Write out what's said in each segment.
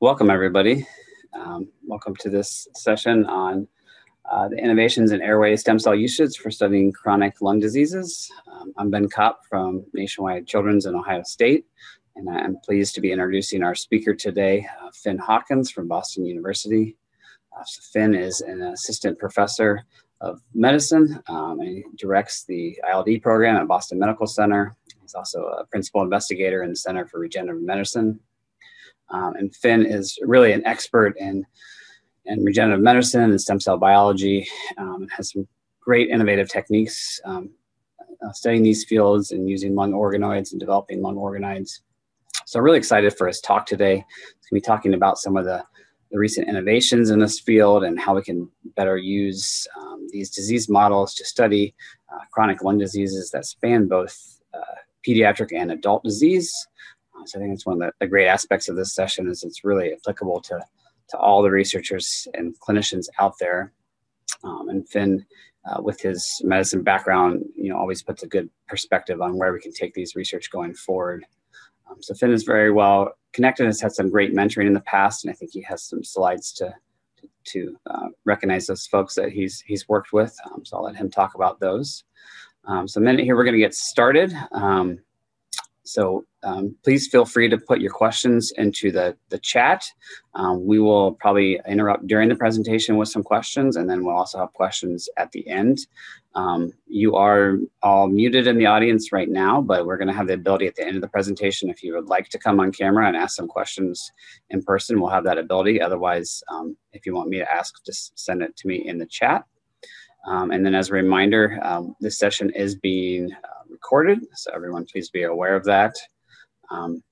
welcome everybody. Um, welcome to this session on uh, the innovations in airway stem cell usage for studying chronic lung diseases. Um, I'm Ben Kopp from Nationwide Children's in Ohio State, and I'm pleased to be introducing our speaker today, uh, Finn Hawkins from Boston University. Uh, so Finn is an assistant professor of medicine um, and he directs the ILD program at Boston Medical Center. He's also a principal investigator in the Center for Regenerative Medicine. Um, and Finn is really an expert in, in regenerative medicine and stem cell biology, um, has some great innovative techniques um, uh, studying these fields and using lung organoids and developing lung organoids. So I'm really excited for his talk today. He's going to be talking about some of the the recent innovations in this field and how we can better use um, these disease models to study uh, chronic lung diseases that span both uh, pediatric and adult disease. So I think it's one of the, the, great aspects of this session is it's really applicable to, to all the researchers and clinicians out there. Um, and Finn, uh, with his medicine background, you know, always puts a good perspective on where we can take these research going forward. Um, so Finn is very well connected, has had some great mentoring in the past, and I think he has some slides to to uh, recognize those folks that he's he's worked with. Um, so I'll let him talk about those. Um, so a minute here, we're going to get started. Um, so um, please feel free to put your questions into the, the chat. Um, we will probably interrupt during the presentation with some questions, and then we'll also have questions at the end. Um, you are all muted in the audience right now, but we're going to have the ability at the end of the presentation, if you would like to come on camera and ask some questions in person, we'll have that ability. Otherwise, um, if you want me to ask, just send it to me in the chat. Um, and then as a reminder, um, this session is being uh, recorded, so everyone please be aware of that. Um,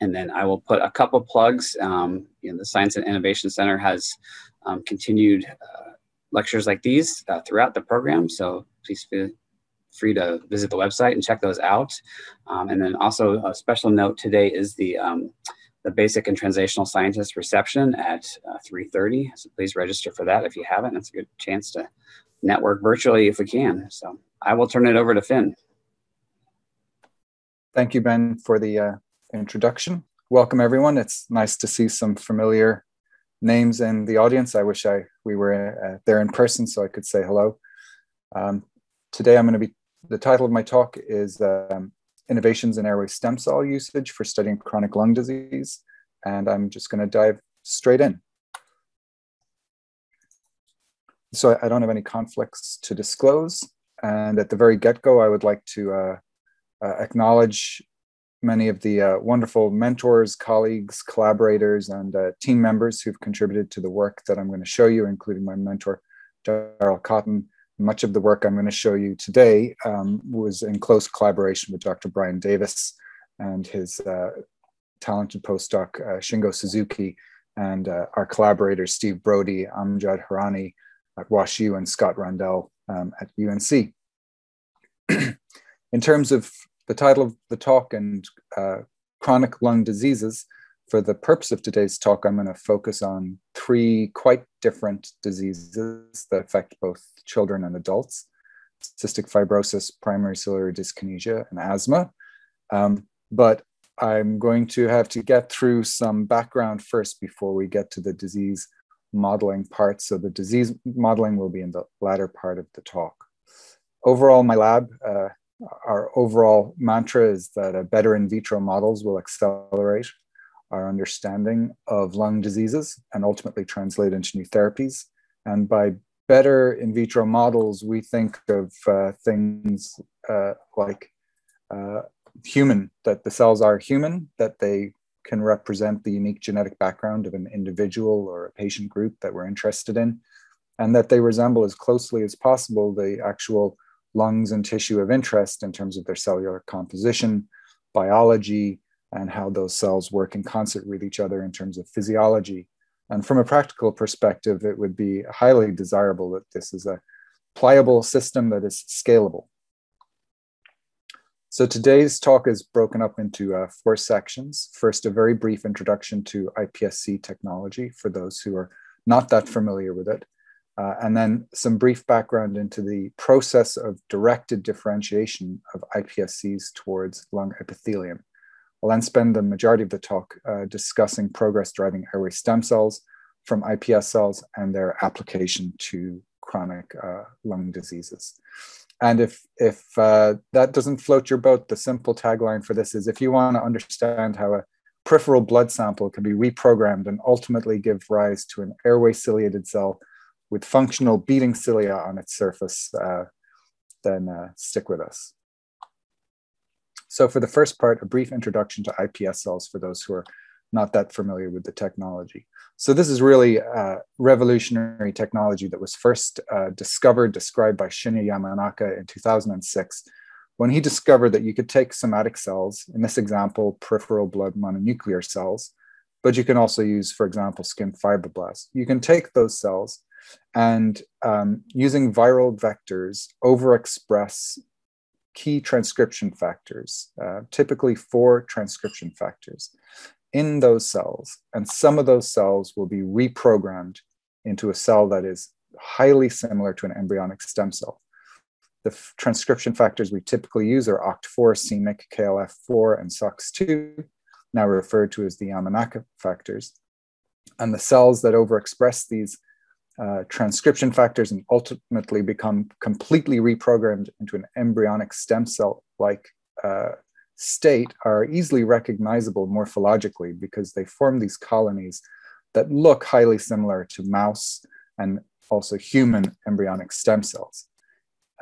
and then I will put a couple plugs. Um, you know, the Science and Innovation Center has um, continued uh, lectures like these uh, throughout the program, so please feel free to visit the website and check those out. Um, and then also a special note today is the the basic and translational scientist reception at uh, 3.30 so please register for that if you haven't it's a good chance to network virtually if we can. So I will turn it over to Finn. Thank you, Ben, for the uh, introduction. Welcome, everyone. It's nice to see some familiar names in the audience. I wish I we were uh, there in person so I could say hello. Um, today, I'm going to be the title of my talk is um, Innovations in Airway Stem Cell Usage for Studying Chronic Lung Disease, and I'm just going to dive straight in so I don't have any conflicts to disclose. And at the very get go, I would like to uh, uh, acknowledge many of the uh, wonderful mentors, colleagues, collaborators, and uh, team members who've contributed to the work that I'm going to show you, including my mentor, Daryl Cotton. Much of the work I'm going to show you today um, was in close collaboration with Dr. Brian Davis and his uh, talented postdoc, uh, Shingo Suzuki, and our collaborators, Steve Brody, Amjad Hirani, at WashU and Scott Randell um, at UNC. in terms of the title of the talk and uh, chronic lung diseases, for the purpose of today's talk, I'm going to focus on three quite different diseases that affect both children and adults cystic fibrosis, primary ciliary dyskinesia, and asthma. Um, but I'm going to have to get through some background first before we get to the disease modeling part. So the disease modeling will be in the latter part of the talk. Overall, my lab, uh, our overall mantra is that better in vitro models will accelerate our understanding of lung diseases and ultimately translate into new therapies. And by better in vitro models, we think of uh, things uh, like uh, human, that the cells are human, that they can represent the unique genetic background of an individual or a patient group that we're interested in, and that they resemble as closely as possible the actual lungs and tissue of interest in terms of their cellular composition, biology, and how those cells work in concert with each other in terms of physiology. And from a practical perspective, it would be highly desirable that this is a pliable system that is scalable. So today's talk is broken up into uh, four sections. First, a very brief introduction to iPSC technology for those who are not that familiar with it. Uh, and then some brief background into the process of directed differentiation of iPSCs towards lung epithelium. I'll then spend the majority of the talk uh, discussing progress driving airway stem cells from iPS cells and their application to chronic uh, lung diseases. And if, if uh, that doesn't float your boat, the simple tagline for this is if you want to understand how a peripheral blood sample can be reprogrammed and ultimately give rise to an airway ciliated cell with functional beating cilia on its surface, uh, then uh, stick with us. So for the first part, a brief introduction to iPS cells for those who are not that familiar with the technology. So this is really revolutionary technology that was first uh, discovered, described by Shinya Yamanaka in 2006, when he discovered that you could take somatic cells, in this example, peripheral blood mononuclear cells, but you can also use, for example, skin fibroblasts. You can take those cells and um, using viral vectors overexpress key transcription factors, uh, typically four transcription factors in those cells. And some of those cells will be reprogrammed into a cell that is highly similar to an embryonic stem cell. The f- transcription factors we typically use are OCT4, c-MYC, KLF4, and SOX2, now referred to as the Yamanaka factors. And the cells that overexpress these uh, transcription factors and ultimately become completely reprogrammed into an embryonic stem cell like uh, state are easily recognizable morphologically because they form these colonies that look highly similar to mouse and also human embryonic stem cells.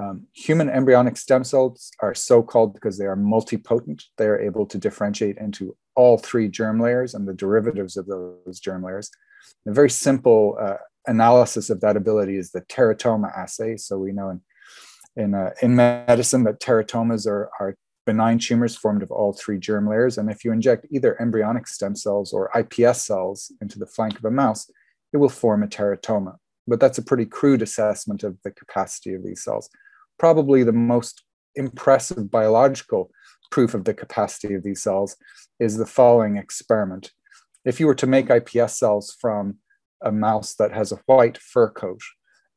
Um, human embryonic stem cells are so called because they are multipotent. They are able to differentiate into all three germ layers and the derivatives of those germ layers. A very simple uh, analysis of that ability is the teratoma assay. So we know in in, uh, in medicine that teratomas are, are benign tumors formed of all three germ layers. And if you inject either embryonic stem cells or iPS cells into the flank of a mouse, it will form a teratoma. But that's a pretty crude assessment of the capacity of these cells. Probably the most impressive biological proof of the capacity of these cells is the following experiment. If you were to make iPS cells from a mouse that has a white fur coat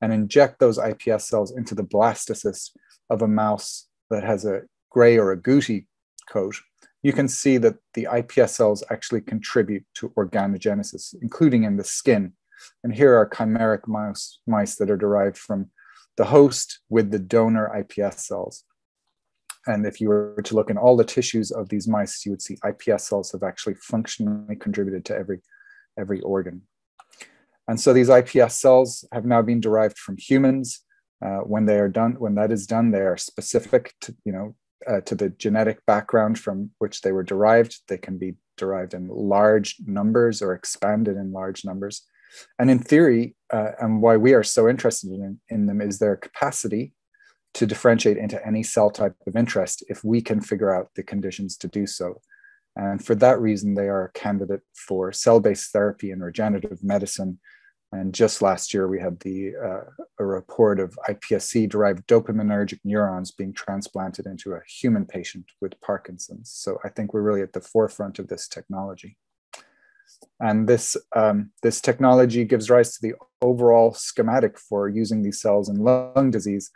and inject those iPS cells into the blastocyst of a mouse that has a gray or a gouty coat, you can see that the iPS cells actually contribute to organogenesis, including in the skin. And here are chimeric mouse, mice that are derived from the host with the donor iPS cells. And if you were to look in all the tissues of these mice, you would see iPS cells have actually functionally contributed to every, every organ. And so these iPS cells have now been derived from humans. Uh, when they are done, when that is done, they are specific to, you know, uh, to the genetic background from which they were derived. They can be derived in large numbers or expanded in large numbers. And in theory, uh, and why we are so interested in, in them is their capacity to differentiate into any cell type of interest if we can figure out the conditions to do so. And for that reason, they are a candidate for cell based therapy and regenerative medicine and just last year, we had the uh, a report of iPSC-derived dopaminergic neurons being transplanted into a human patient with Parkinson's. So I think we're really at the forefront of this technology. And this, um, this technology gives rise to the overall schematic for using these cells in lung disease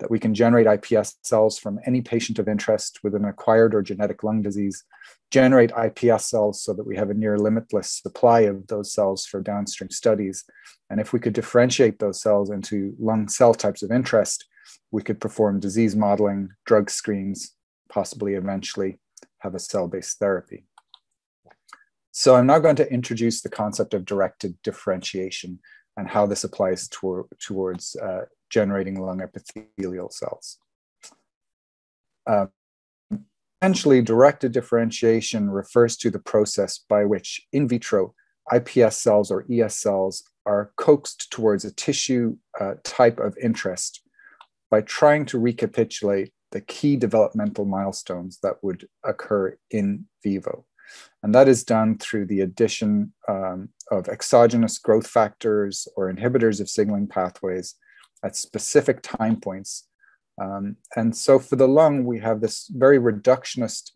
that we can generate iPS cells from any patient of interest with an acquired or genetic lung disease, generate iPS cells so that we have a near limitless supply of those cells for downstream studies. And if we could differentiate those cells into lung cell types of interest, we could perform disease modeling, drug screens, possibly eventually have a cell based therapy. So I'm now going to introduce the concept of directed differentiation and how this applies to, towards uh, generating lung epithelial cells. Uh, essentially, directed differentiation refers to the process by which in vitro iPS cells or ES cells are coaxed towards a tissue uh, type of interest by trying to recapitulate the key developmental milestones that would occur in vivo. And that is done through the addition um, of exogenous growth factors or inhibitors of signaling pathways at specific time points. Um, and so for the lung, we have this very reductionist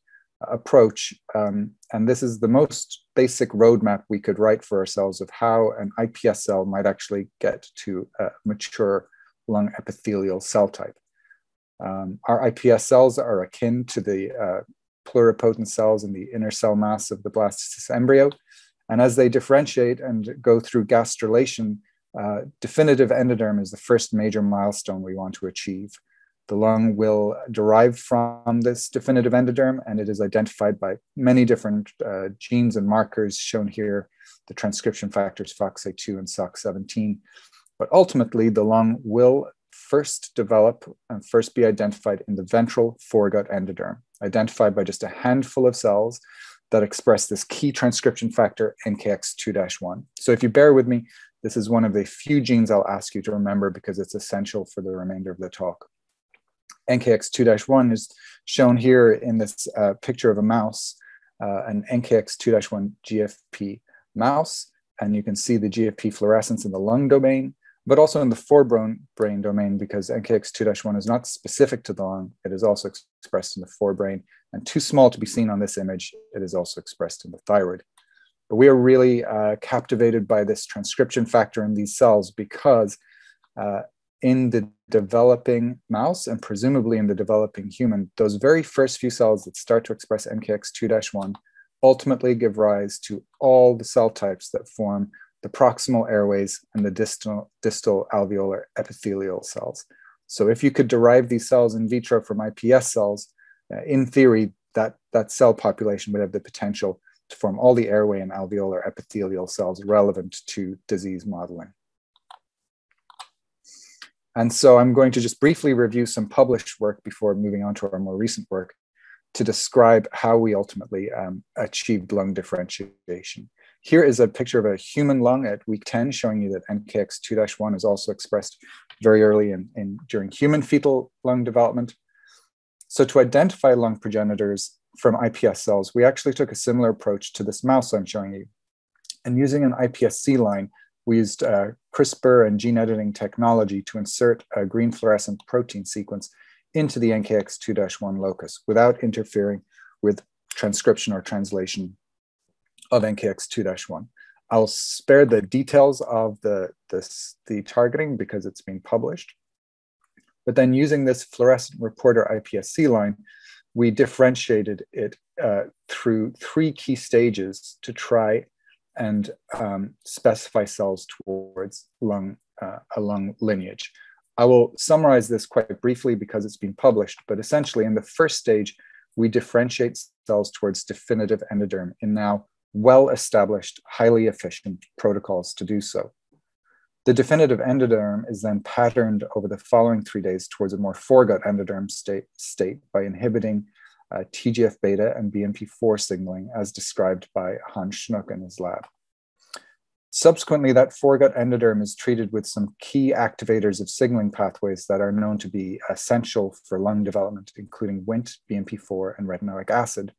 approach. Um, and this is the most basic roadmap we could write for ourselves of how an iPS cell might actually get to a mature lung epithelial cell type. Um, our iPS cells are akin to the uh, pluripotent cells in the inner cell mass of the blastocyst embryo. And as they differentiate and go through gastrulation, uh, definitive endoderm is the first major milestone we want to achieve. The lung will derive from this definitive endoderm, and it is identified by many different uh, genes and markers shown here, the transcription factors FOXA2 and SOX17. But ultimately, the lung will first develop and first be identified in the ventral foregut endoderm, identified by just a handful of cells that express this key transcription factor NKX2-1. So if you bear with me, this is one of the few genes I'll ask you to remember because it's essential for the remainder of the talk. NKX2-1 is shown here in this uh, picture of a mouse, uh, an NKX2-1 GFP mouse, and you can see the GFP fluorescence in the lung domain, but also in the forebrain brain domain because NKX2-1 is not specific to the lung. It is also expressed in the forebrain and too small to be seen on this image. It is also expressed in the thyroid. But we are really uh, captivated by this transcription factor in these cells because uh, in the developing mouse and presumably in the developing human, those very first few cells that start to express NKX2-1 ultimately give rise to all the cell types that form the proximal airways and the distal, distal alveolar epithelial cells. So if you could derive these cells in vitro from iPS cells, uh, in theory, that, that cell population would have the potential to form all the airway and alveolar epithelial cells relevant to disease modeling. And so I'm going to just briefly review some published work before moving on to our more recent work to describe how we ultimately um, achieved lung differentiation. Here is a picture of a human lung at week 10, showing you that NKX2-1 is also expressed very early in, in, during human fetal lung development. So to identify lung progenitors from iPS cells, we actually took a similar approach to this mouse I'm showing you. And using an iPSC line, we used uh, CRISPR and gene editing technology to insert a green fluorescent protein sequence into the NKX2-1 locus without interfering with transcription or translation of NKX2-1. I'll spare the details of the, this, the targeting because it's been published. But then using this fluorescent reporter iPSC line, we differentiated it uh, through three key stages to try and um, specify cells towards lung, uh, a lung lineage. I will summarize this quite briefly because it's been published, but essentially in the first stage, we differentiate cells towards definitive endoderm in now well-established, highly efficient protocols to do so. The definitive endoderm is then patterned over the following three days towards a more foregut endoderm state, state by inhibiting uh, TGF beta and BMP4 signaling as described by Hans Schnuck in his lab. Subsequently, that foregut endoderm is treated with some key activators of signaling pathways that are known to be essential for lung development, including Wnt, BMP4, and retinoic acid.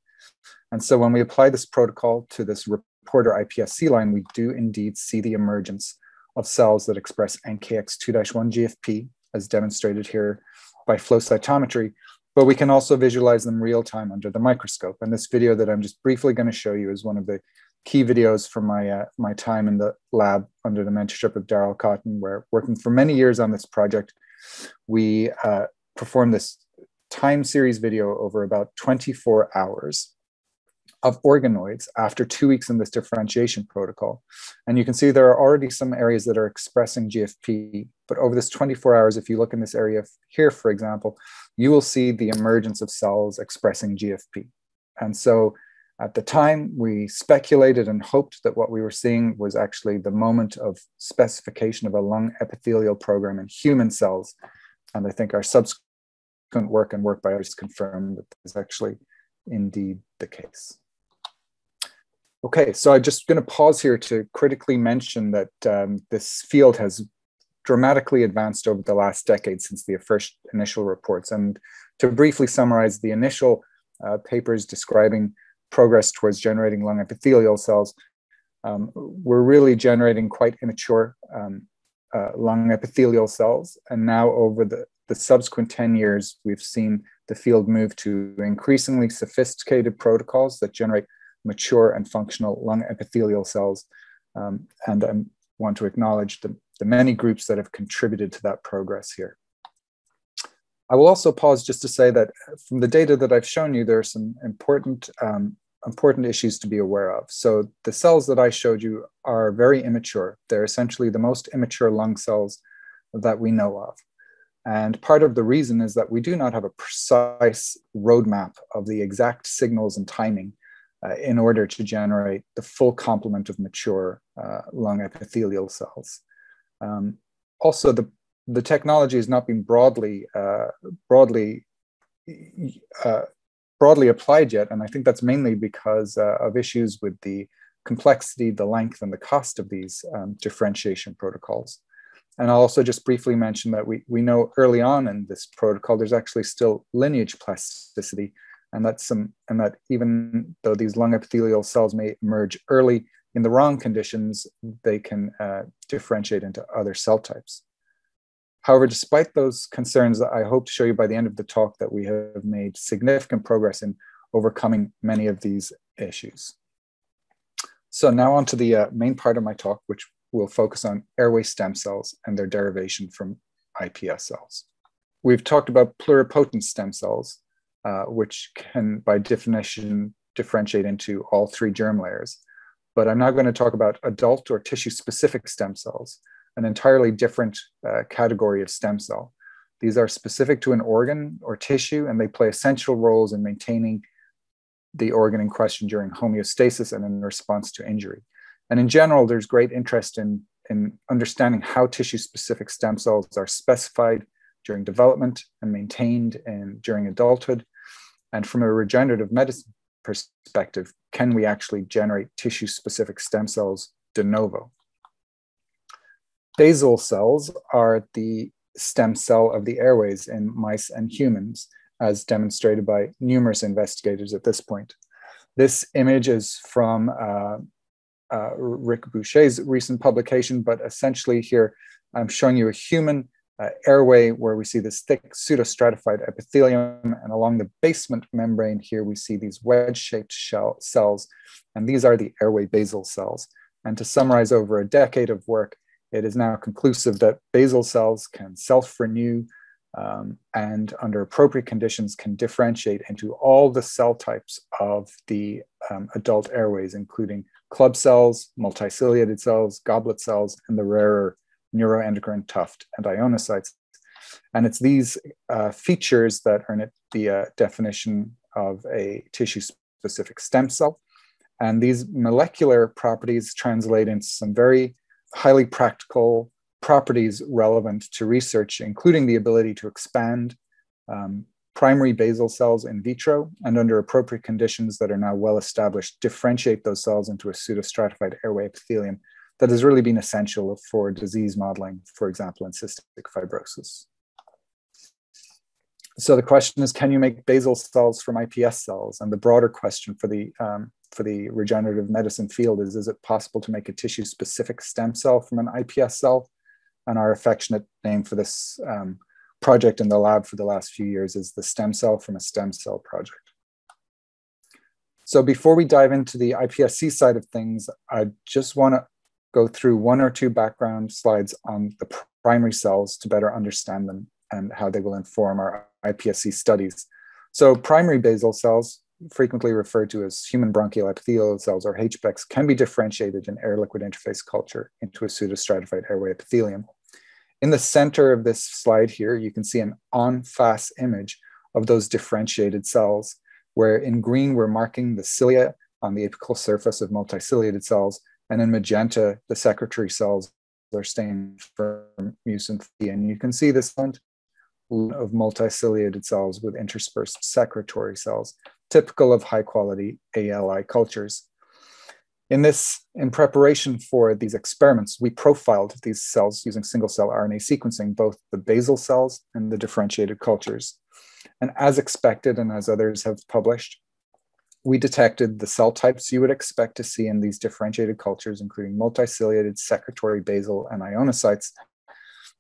And so when we apply this protocol to this reporter iPSC line, we do indeed see the emergence of cells that express NKX2-1 GFP, as demonstrated here by flow cytometry, but we can also visualize them real time under the microscope. And this video that I'm just briefly going to show you is one of the key videos from my uh, my time in the lab under the mentorship of Daryl Cotton, where working for many years on this project, we uh, performed this time series video over about 24 hours of organoids after two weeks in this differentiation protocol. And you can see there are already some areas that are expressing GFP, but over this 24 hours, if you look in this area here, for example, you will see the emergence of cells expressing GFP. And so at the time, we speculated and hoped that what we were seeing was actually the moment of specification of a lung epithelial program in human cells. And I think our subsequent work and work by others confirmed that this is actually indeed the case. Okay, so I'm just going to pause here to critically mention that um, this field has dramatically advanced over the last decade since the first initial reports. And to briefly summarize the initial uh, papers describing progress towards generating lung epithelial cells, um, we're really generating quite immature um, uh, lung epithelial cells. And now over the, the subsequent 10 years, we've seen the field move to increasingly sophisticated protocols that generate mature and functional lung epithelial cells. Um, and I want to acknowledge the, the many groups that have contributed to that progress here. I will also pause just to say that from the data that I've shown you, there are some important um, important issues to be aware of. So the cells that I showed you are very immature. They're essentially the most immature lung cells that we know of. And part of the reason is that we do not have a precise roadmap of the exact signals and timing uh, in order to generate the full complement of mature uh, lung epithelial cells. Um, also, the, the technology has not been broadly, uh, broadly, uh, broadly applied yet, and I think that's mainly because uh, of issues with the complexity, the length, and the cost of these um, differentiation protocols. And I'll also just briefly mention that we, we know early on in this protocol, there's actually still lineage plasticity. And that's some, and that even though these lung epithelial cells may emerge early in the wrong conditions, they can uh, differentiate into other cell types. However, despite those concerns, I hope to show you by the end of the talk that we have made significant progress in overcoming many of these issues. So now on to the uh, main part of my talk, which we'll focus on airway stem cells and their derivation from iPS cells. We've talked about pluripotent stem cells, uh, which can, by definition, differentiate into all three germ layers. But I'm now going to talk about adult or tissue specific stem cells, an entirely different uh, category of stem cell. These are specific to an organ or tissue, and they play essential roles in maintaining the organ in question during homeostasis and in response to injury. And in general, there's great interest in, in understanding how tissue specific stem cells are specified during development and maintained in, during adulthood. And from a regenerative medicine perspective, can we actually generate tissue specific stem cells de novo? Basal cells are the stem cell of the airways in mice and humans, as demonstrated by numerous investigators at this point. This image is from uh, uh, Rick Boucher's recent publication, but essentially here I'm showing you a human uh, airway where we see this thick pseudostratified epithelium, and along the basement membrane here we see these wedge-shaped cells, and these are the airway basal cells. And to summarize over a decade of work, it is now conclusive that basal cells can self-renew um, and under appropriate conditions can differentiate into all the cell types of the um, adult airways, including club cells, multiciliated cells, goblet cells, and the rarer neuroendocrine tuft and ionocytes. And it's these uh, features that earn it the uh, definition of a tissue specific stem cell. And these molecular properties translate into some very highly practical properties relevant to research, including the ability to expand um, primary basal cells in vitro and under appropriate conditions that are now well established, differentiate those cells into a pseudostratified airway epithelium that has really been essential for disease modeling, for example, in cystic fibrosis. So the question is, can you make basal cells from iPS cells? And the broader question for the um, for the regenerative medicine field is, is it possible to make a tissue-specific stem cell from an iPS cell? And our affectionate name for this um, project in the lab for the last few years is the stem cell from a stem cell project. So before we dive into the iPSC side of things, I just want to go through one or two background slides on the primary cells to better understand them and how they will inform our iPSC studies. So primary basal cells, frequently referred to as human bronchial epithelial cells or HBECs, can be differentiated in air-liquid interface culture into a pseudostratified airway epithelium. In the center of this slide here, you can see an on-face image of those differentiated cells, where in green, we're marking the cilia on the apical surface of multiciliated cells, and in magenta, the secretory cells are stained for mucin And you can see this lent of multiciliated cells with interspersed secretory cells, typical of high quality ALI cultures. In this, in preparation for these experiments, we profiled these cells using single cell RNA sequencing, both the basal cells and the differentiated cultures. And as expected, and as others have published, we detected the cell types you would expect to see in these differentiated cultures, including multiciliated, secretory, basal, and ionocytes.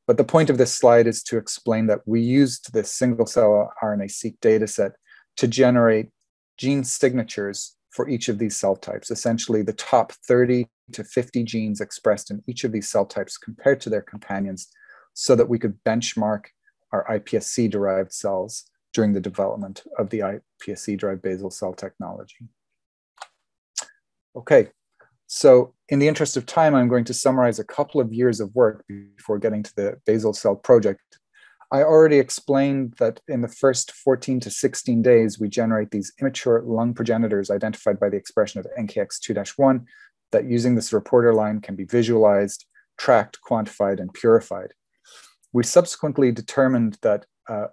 But the point of this slide is to explain that we used this single cell RNA-seq dataset to generate gene signatures for each of these cell types, essentially the top 30 to 50 genes expressed in each of these cell types compared to their companions, so that we could benchmark our iPSC derived cells during the development of the iPSC derived basal cell technology. Okay, so in the interest of time, I'm going to summarize a couple of years of work before getting to the basal cell project. I already explained that in the first 14 to 16 days, we generate these immature lung progenitors identified by the expression of NKX2-1 that using this reporter line can be visualized, tracked, quantified, and purified. We subsequently determined that uh,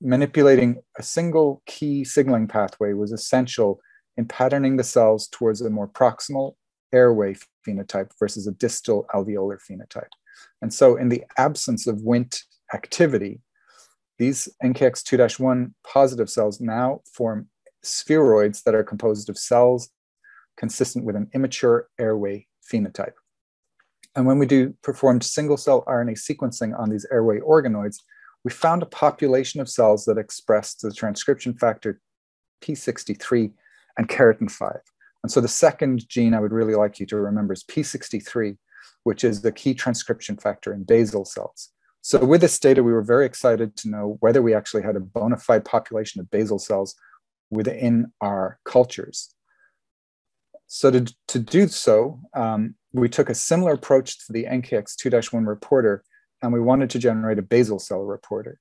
manipulating a single key signaling pathway was essential in patterning the cells towards a more proximal airway phenotype versus a distal alveolar phenotype. And so, in the absence of Wnt activity, these NKX2-1 positive cells now form spheroids that are composed of cells consistent with an immature airway phenotype. And when we do performed single cell RNA sequencing on these airway organoids, we found a population of cells that expressed the transcription factor P63 and keratin 5. And so the second gene I would really like you to remember is P63, which is the key transcription factor in basal cells. So with this data, we were very excited to know whether we actually had a bona fide population of basal cells within our cultures. So to, to do so, um, we took a similar approach to the NKX2-1 reporter, and we wanted to generate a basal cell reporter.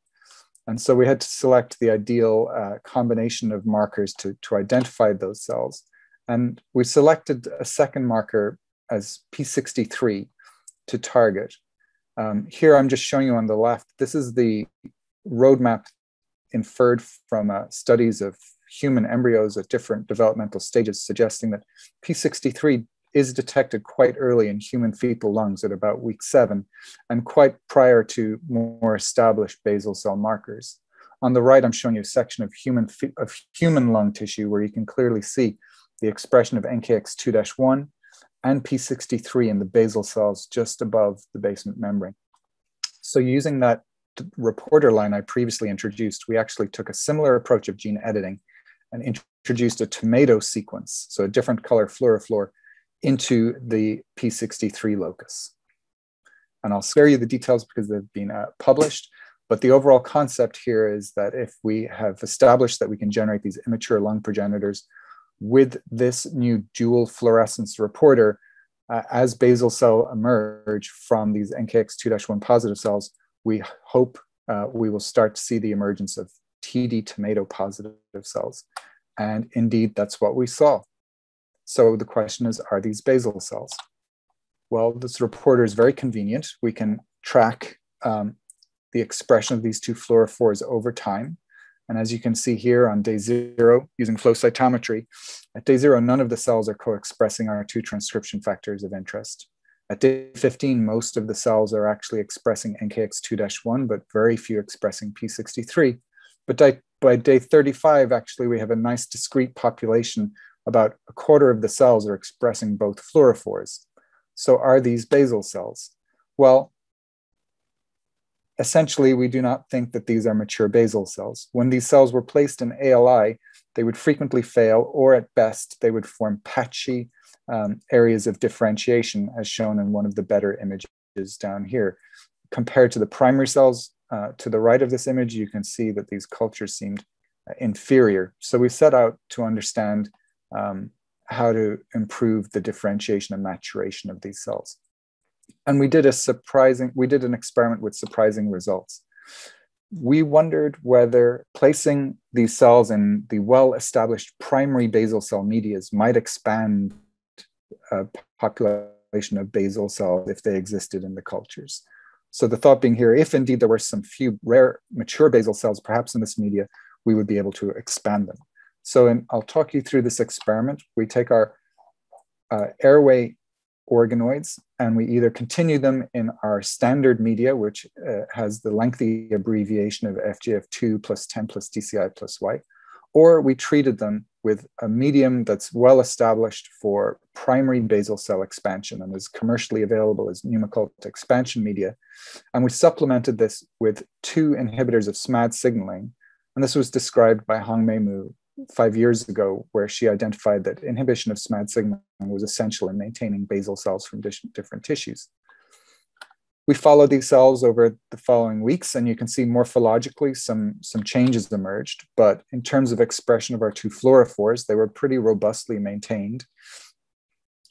And so we had to select the ideal uh, combination of markers to, to identify those cells. And we selected a second marker as P63 to target. Um, here I'm just showing you on the left, this is the roadmap inferred from uh, studies of human embryos at different developmental stages, suggesting that P63 is detected quite early in human fetal lungs at about week seven and quite prior to more established basal cell markers. On the right, I'm showing you a section of human, of human lung tissue where you can clearly see the expression of NKX2-1 and P63 in the basal cells just above the basement membrane. So using that reporter line I previously introduced, we actually took a similar approach of gene editing and introduced a tomato sequence, so a different color fluorophore into the P63 locus. And I'll spare you the details because they've been uh, published, but the overall concept here is that if we have established that we can generate these immature lung progenitors with this new dual fluorescence reporter, uh, as basal cell emerge from these NKX2-1 positive cells, we hope uh, we will start to see the emergence of TD tomato positive cells. And indeed, that's what we saw. So the question is, are these basal cells? Well, this reporter is very convenient. We can track um, the expression of these two fluorophores over time. And as you can see here on day zero, using flow cytometry, at day zero, none of the cells are co-expressing our two transcription factors of interest. At day 15, most of the cells are actually expressing NKX2-1, but very few expressing P63. But by day 35, actually, we have a nice discrete population about a quarter of the cells are expressing both fluorophores. So are these basal cells? Well, essentially, we do not think that these are mature basal cells. When these cells were placed in ALI, they would frequently fail, or at best, they would form patchy um, areas of differentiation, as shown in one of the better images down here. Compared to the primary cells uh, to the right of this image, you can see that these cultures seemed uh, inferior. So we set out to understand um, how to improve the differentiation and maturation of these cells. And we did a surprising, we did an experiment with surprising results. We wondered whether placing these cells in the well-established primary basal cell medias might expand a population of basal cells if they existed in the cultures. So the thought being here, if indeed there were some few rare mature basal cells, perhaps in this media, we would be able to expand them. So in, I'll talk you through this experiment. We take our uh, airway organoids and we either continue them in our standard media, which uh, has the lengthy abbreviation of FGF2 plus 10 plus DCI plus Y, or we treated them with a medium that's well established for primary basal cell expansion and is commercially available as pneumocult expansion media. And we supplemented this with two inhibitors of SMAD signaling. And this was described by Hongmei Mu five years ago, where she identified that inhibition of SMAD signaling was essential in maintaining basal cells from different tissues. we followed these cells over the following weeks, and you can see morphologically some, some changes emerged. But in terms of expression of our two fluorophores, they were pretty robustly maintained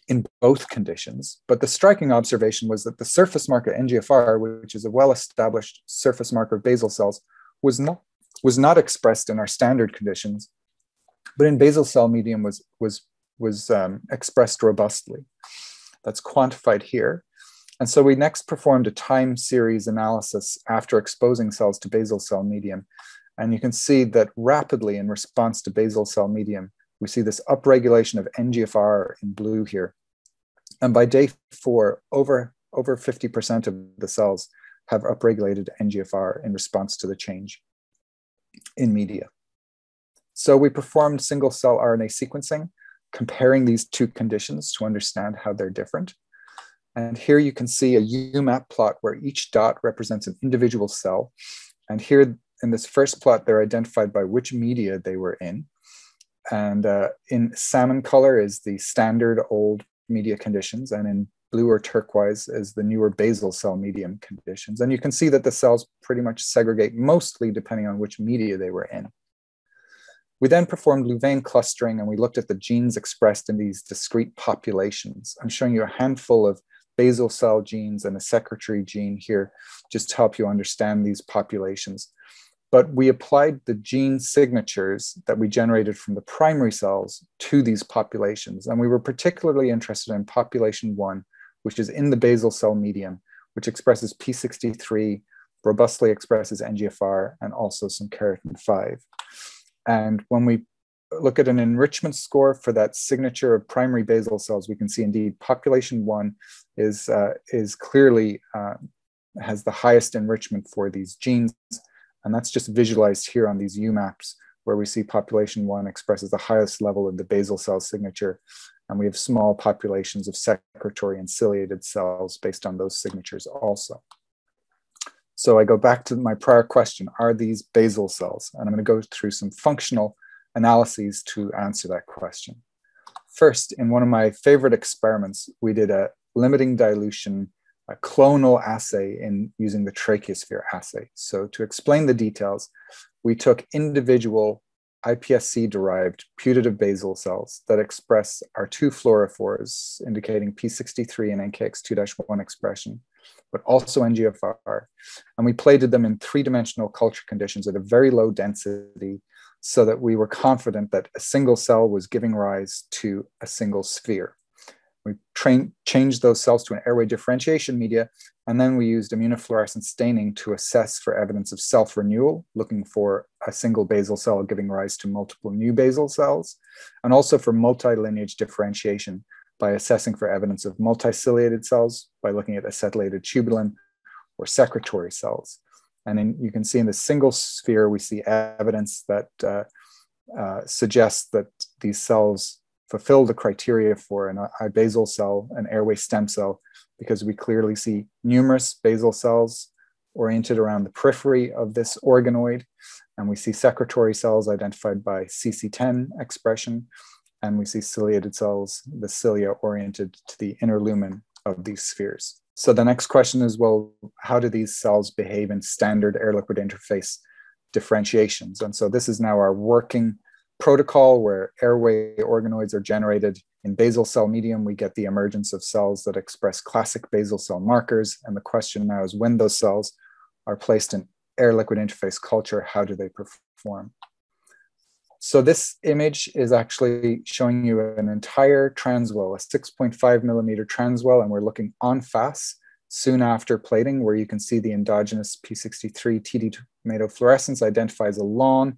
in both conditions. But the striking observation was that the surface marker NGFR, which is a well-established surface marker of basal cells, was not, was not expressed in our standard conditions, but in basal cell medium was, was, was um, expressed robustly. That's quantified here. And so we next performed a time series analysis after exposing cells to basal cell medium. And you can see that rapidly in response to basal cell medium, we see this upregulation of NGFR in blue here. And by day four, over, over 50% of the cells have upregulated NGFR in response to the change in media. So we performed single cell RNA sequencing, comparing these two conditions to understand how they're different. And here you can see a UMAP plot where each dot represents an individual cell. And here in this first plot, they're identified by which media they were in. And uh, in salmon color is the standard old media conditions, and in blue or turquoise is the newer basal cell medium conditions. And you can see that the cells pretty much segregate mostly depending on which media they were in. We then performed Louvain clustering and we looked at the genes expressed in these discrete populations. I'm showing you a handful of basal cell genes and a secretory gene here just to help you understand these populations but we applied the gene signatures that we generated from the primary cells to these populations. And we were particularly interested in population one, which is in the basal cell medium, which expresses P63, robustly expresses NGFR, and also some keratin 5. And when we look at an enrichment score for that signature of primary basal cells, we can see indeed population one is, uh, is clearly uh, has the highest enrichment for these genes and that's just visualized here on these UMAPs, where we see population one expresses the highest level of the basal cell signature. And we have small populations of secretory and ciliated cells based on those signatures also. So I go back to my prior question, are these basal cells? And I'm gonna go through some functional analyses to answer that question. First, in one of my favorite experiments, we did a limiting dilution a clonal assay in using the tracheosphere assay. So to explain the details, we took individual iPSC derived putative basal cells that express our two fluorophores indicating P63 and NKX2-1 expression, but also NGFR. And we plated them in three-dimensional culture conditions at a very low density so that we were confident that a single cell was giving rise to a single sphere. We train, changed those cells to an airway differentiation media, and then we used immunofluorescent staining to assess for evidence of self-renewal, looking for a single basal cell giving rise to multiple new basal cells, and also for multi-lineage differentiation by assessing for evidence of multiciliated cells by looking at acetylated tubulin or secretory cells. And in, you can see in the single sphere, we see evidence that uh, uh, suggests that these cells fulfill the criteria for an, a basal cell, an airway stem cell, because we clearly see numerous basal cells oriented around the periphery of this organoid. And we see secretory cells identified by CC10 expression. And we see ciliated cells, the cilia oriented to the inner lumen of these spheres. So the next question is, well, how do these cells behave in standard air-liquid interface differentiations? And so this is now our working protocol where airway organoids are generated in basal cell medium, we get the emergence of cells that express classic basal cell markers. And the question now is when those cells are placed in air liquid interface culture, how do they perform? So this image is actually showing you an entire transwell, a 6.5 millimeter transwell, and we're looking on face soon after plating, where you can see the endogenous P63 TD tomato fluorescence identifies a lawn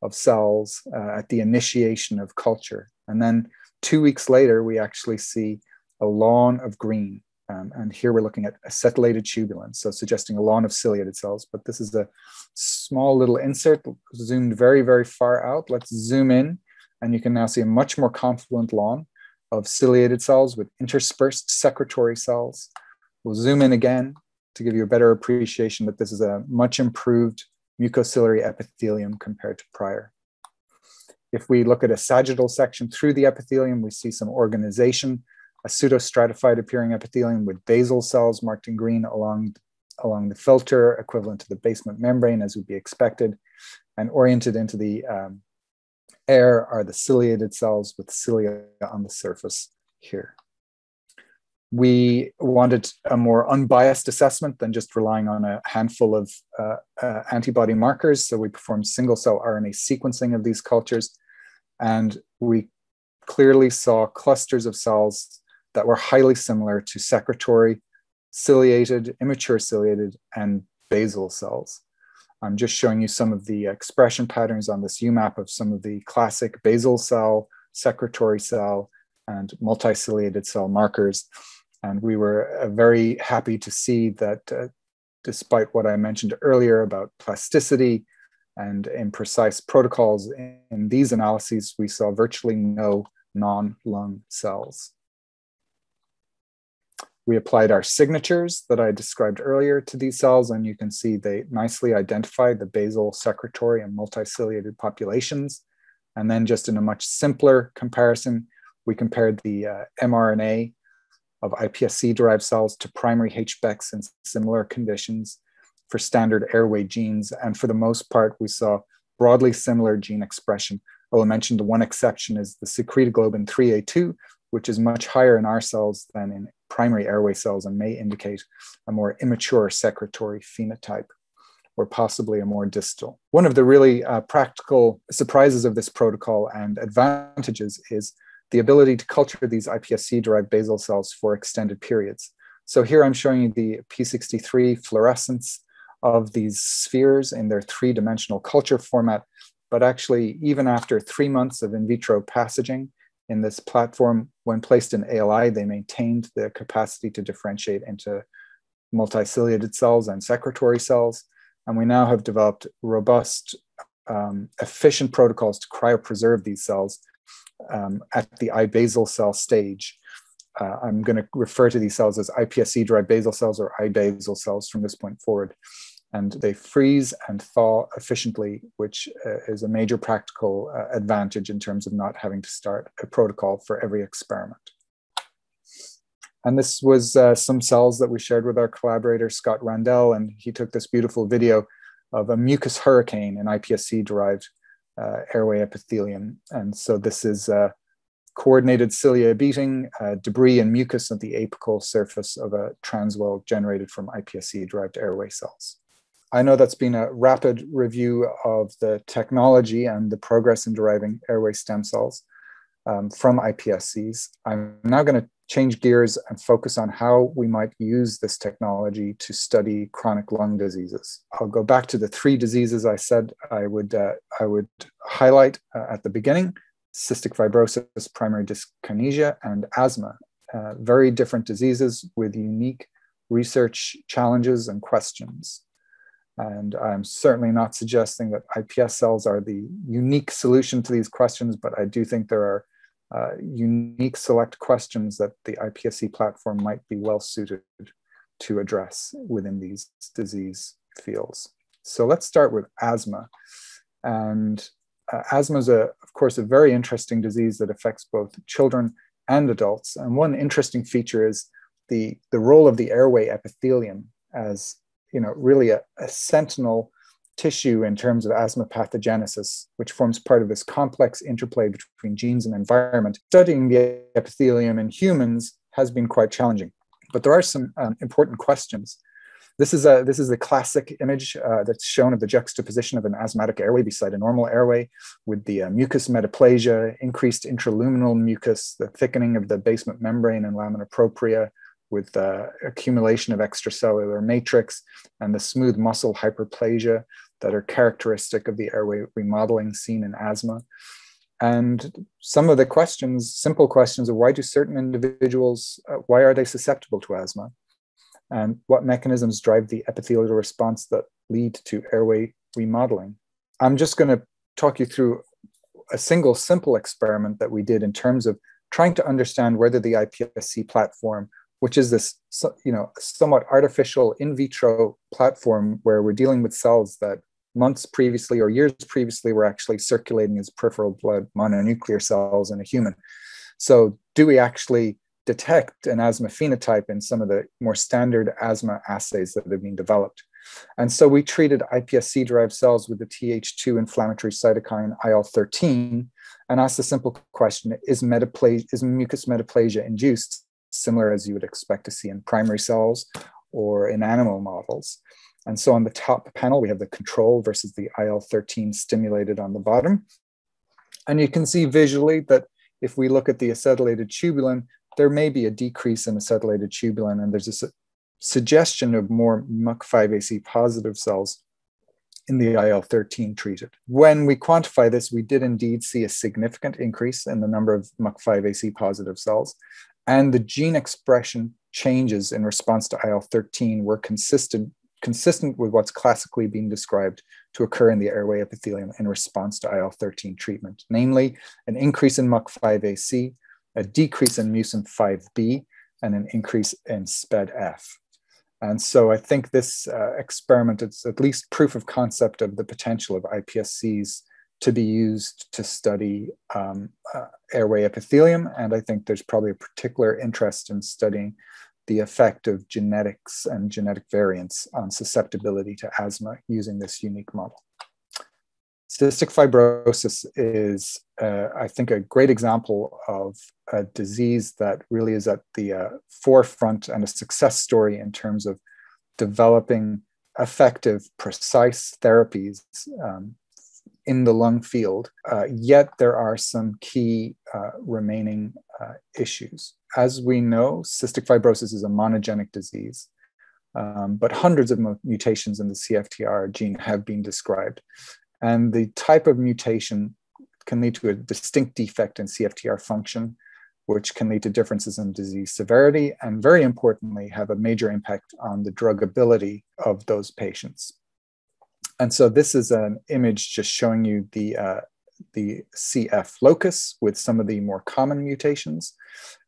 of cells uh, at the initiation of culture. And then two weeks later, we actually see a lawn of green. Um, and here we're looking at acetylated tubulin, so suggesting a lawn of ciliated cells. But this is a small little insert zoomed very, very far out. Let's zoom in, and you can now see a much more confluent lawn of ciliated cells with interspersed secretory cells. We'll zoom in again to give you a better appreciation that this is a much improved mucociliary epithelium compared to prior. If we look at a sagittal section through the epithelium, we see some organization a pseudostratified appearing epithelium with basal cells marked in green along, along the filter, equivalent to the basement membrane as would be expected, and oriented into the um, air are the ciliated cells with cilia on the surface here. We wanted a more unbiased assessment than just relying on a handful of uh, uh, antibody markers. So we performed single cell RNA sequencing of these cultures, and we clearly saw clusters of cells that were highly similar to secretory, ciliated, immature ciliated, and basal cells. I'm just showing you some of the expression patterns on this UMAP of some of the classic basal cell, secretory cell, and multiciliated cell markers. And we were uh, very happy to see that uh, despite what I mentioned earlier about plasticity and imprecise protocols in, in these analyses, we saw virtually no non-lung cells. We applied our signatures that I described earlier to these cells, and you can see they nicely identify the basal, secretory, and multiciliated populations. And then just in a much simpler comparison, we compared the uh, mRNA of iPSC-derived cells to primary HBECs in similar conditions for standard airway genes. And for the most part, we saw broadly similar gene expression. I will mention the one exception is the secretoglobin 3A2, which is much higher in our cells than in primary airway cells and may indicate a more immature secretory phenotype or possibly a more distal. One of the really uh, practical surprises of this protocol and advantages is the ability to culture these iPSC derived basal cells for extended periods. So here I'm showing you the P63 fluorescence of these spheres in their three dimensional culture format. But actually, even after three months of in vitro passaging, in this platform, when placed in ALI, they maintained their capacity to differentiate into multiciliated cells and secretory cells. And we now have developed robust, um, efficient protocols to cryopreserve these cells um, at the ibasal cell stage. Uh, I'm going to refer to these cells as iPSC derived basal cells or ibasal cells from this point forward and they freeze and thaw efficiently, which uh, is a major practical uh, advantage in terms of not having to start a protocol for every experiment. And this was uh, some cells that we shared with our collaborator, Scott Randell, and he took this beautiful video of a mucus hurricane, an iPSC-derived uh, airway epithelium. And so this is uh, coordinated cilia beating, uh, debris and mucus at the apical surface of a transwell generated from iPSC-derived airway cells. I know that's been a rapid review of the technology and the progress in deriving airway stem cells um, from iPSCs. I'm now going to change gears and focus on how we might use this technology to study chronic lung diseases. I'll go back to the three diseases I said I would, uh, I would highlight uh, at the beginning, cystic fibrosis, primary dyskinesia, and asthma. Uh, very different diseases with unique research challenges and questions. And I'm certainly not suggesting that IPS cells are the unique solution to these questions, but I do think there are uh, unique select questions that the iPSC platform might be well suited to address within these disease fields. So let's start with asthma. And uh, asthma is, a, of course, a very interesting disease that affects both children and adults. And one interesting feature is the, the role of the airway epithelium as you know, really a, a sentinel tissue in terms of asthma pathogenesis, which forms part of this complex interplay between genes and environment. Studying the epithelium in humans has been quite challenging, but there are some um, important questions. This is a this is the classic image uh, that's shown of the juxtaposition of an asthmatic airway beside a normal airway, with the uh, mucus metaplasia, increased intraluminal mucus, the thickening of the basement membrane and lamina propria, with the accumulation of extracellular matrix and the smooth muscle hyperplasia that are characteristic of the airway remodeling seen in asthma. And some of the questions, simple questions of why do certain individuals, uh, why are they susceptible to asthma? And what mechanisms drive the epithelial response that lead to airway remodeling? I'm just going to talk you through a single simple experiment that we did in terms of trying to understand whether the iPSC platform which is this you know somewhat artificial in vitro platform where we're dealing with cells that months previously or years previously were actually circulating as peripheral blood mononuclear cells in a human so do we actually detect an asthma phenotype in some of the more standard asthma assays that have been developed. And so we treated iPSC derived cells with the Th2 inflammatory cytokine IL 13 and asked a simple question is, metaplasia, is mucus metaplasia induced, similar as you would expect to see in primary cells or in animal models? And so on the top panel, we have the control versus the IL 13 stimulated on the bottom. And you can see visually that if we look at the acetylated tubulin, there may be a decrease in acetylated tubulin, and there's a suggestion of more MUC5AC positive cells in the IL 13 treated. When we quantify this, we did indeed see a significant increase in the number of MUC5AC positive cells, and the gene expression changes in response to IL 13 were consistent, consistent with what's classically been described to occur in the airway epithelium in response to IL 13 treatment, namely an increase in MUC5AC, a decrease in mucin 5B, and an increase in SPEDF. And so I think this uh, experiment is at least proof of concept of the potential of iPSCs to be used to study um, uh, airway epithelium. And I think there's probably a particular interest in studying the effect of genetics and genetic variants on susceptibility to asthma using this unique model. Cystic fibrosis is, uh, I think, a great example of a disease that really is at the uh, forefront and a success story in terms of developing effective, precise therapies um, in the lung field. Uh, yet there are some key uh, remaining uh, issues. As we know, cystic fibrosis is a monogenic disease. Um, but hundreds of mutations in the CFTR gene have been described. And the type of mutation can lead to a distinct defect in CFTR function, which can lead to differences in disease severity, and very importantly, have a major impact on the drugability of those patients. And so this is an image just showing you the, uh, the CF locus with some of the more common mutations.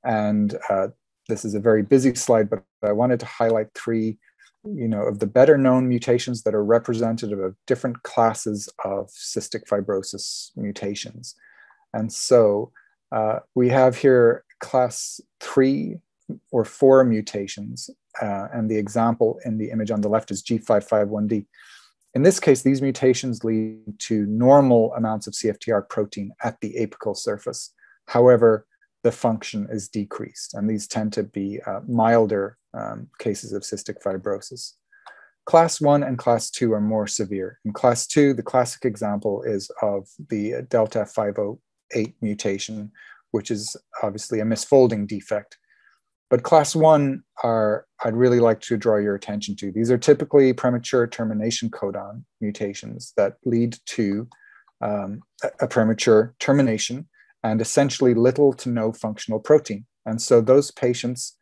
And uh, this is a very busy slide, but I wanted to highlight three you know, of the better known mutations that are representative of different classes of cystic fibrosis mutations. And so uh, we have here class three or four mutations. Uh, and the example in the image on the left is G551D. In this case, these mutations lead to normal amounts of CFTR protein at the apical surface. However, the function is decreased, and these tend to be uh, milder um, cases of cystic fibrosis. Class 1 and class 2 are more severe. In class 2, the classic example is of the delta 508 mutation, which is obviously a misfolding defect. But class 1 are, I'd really like to draw your attention to. These are typically premature termination codon mutations that lead to um, a premature termination and essentially little to no functional protein. And so those patients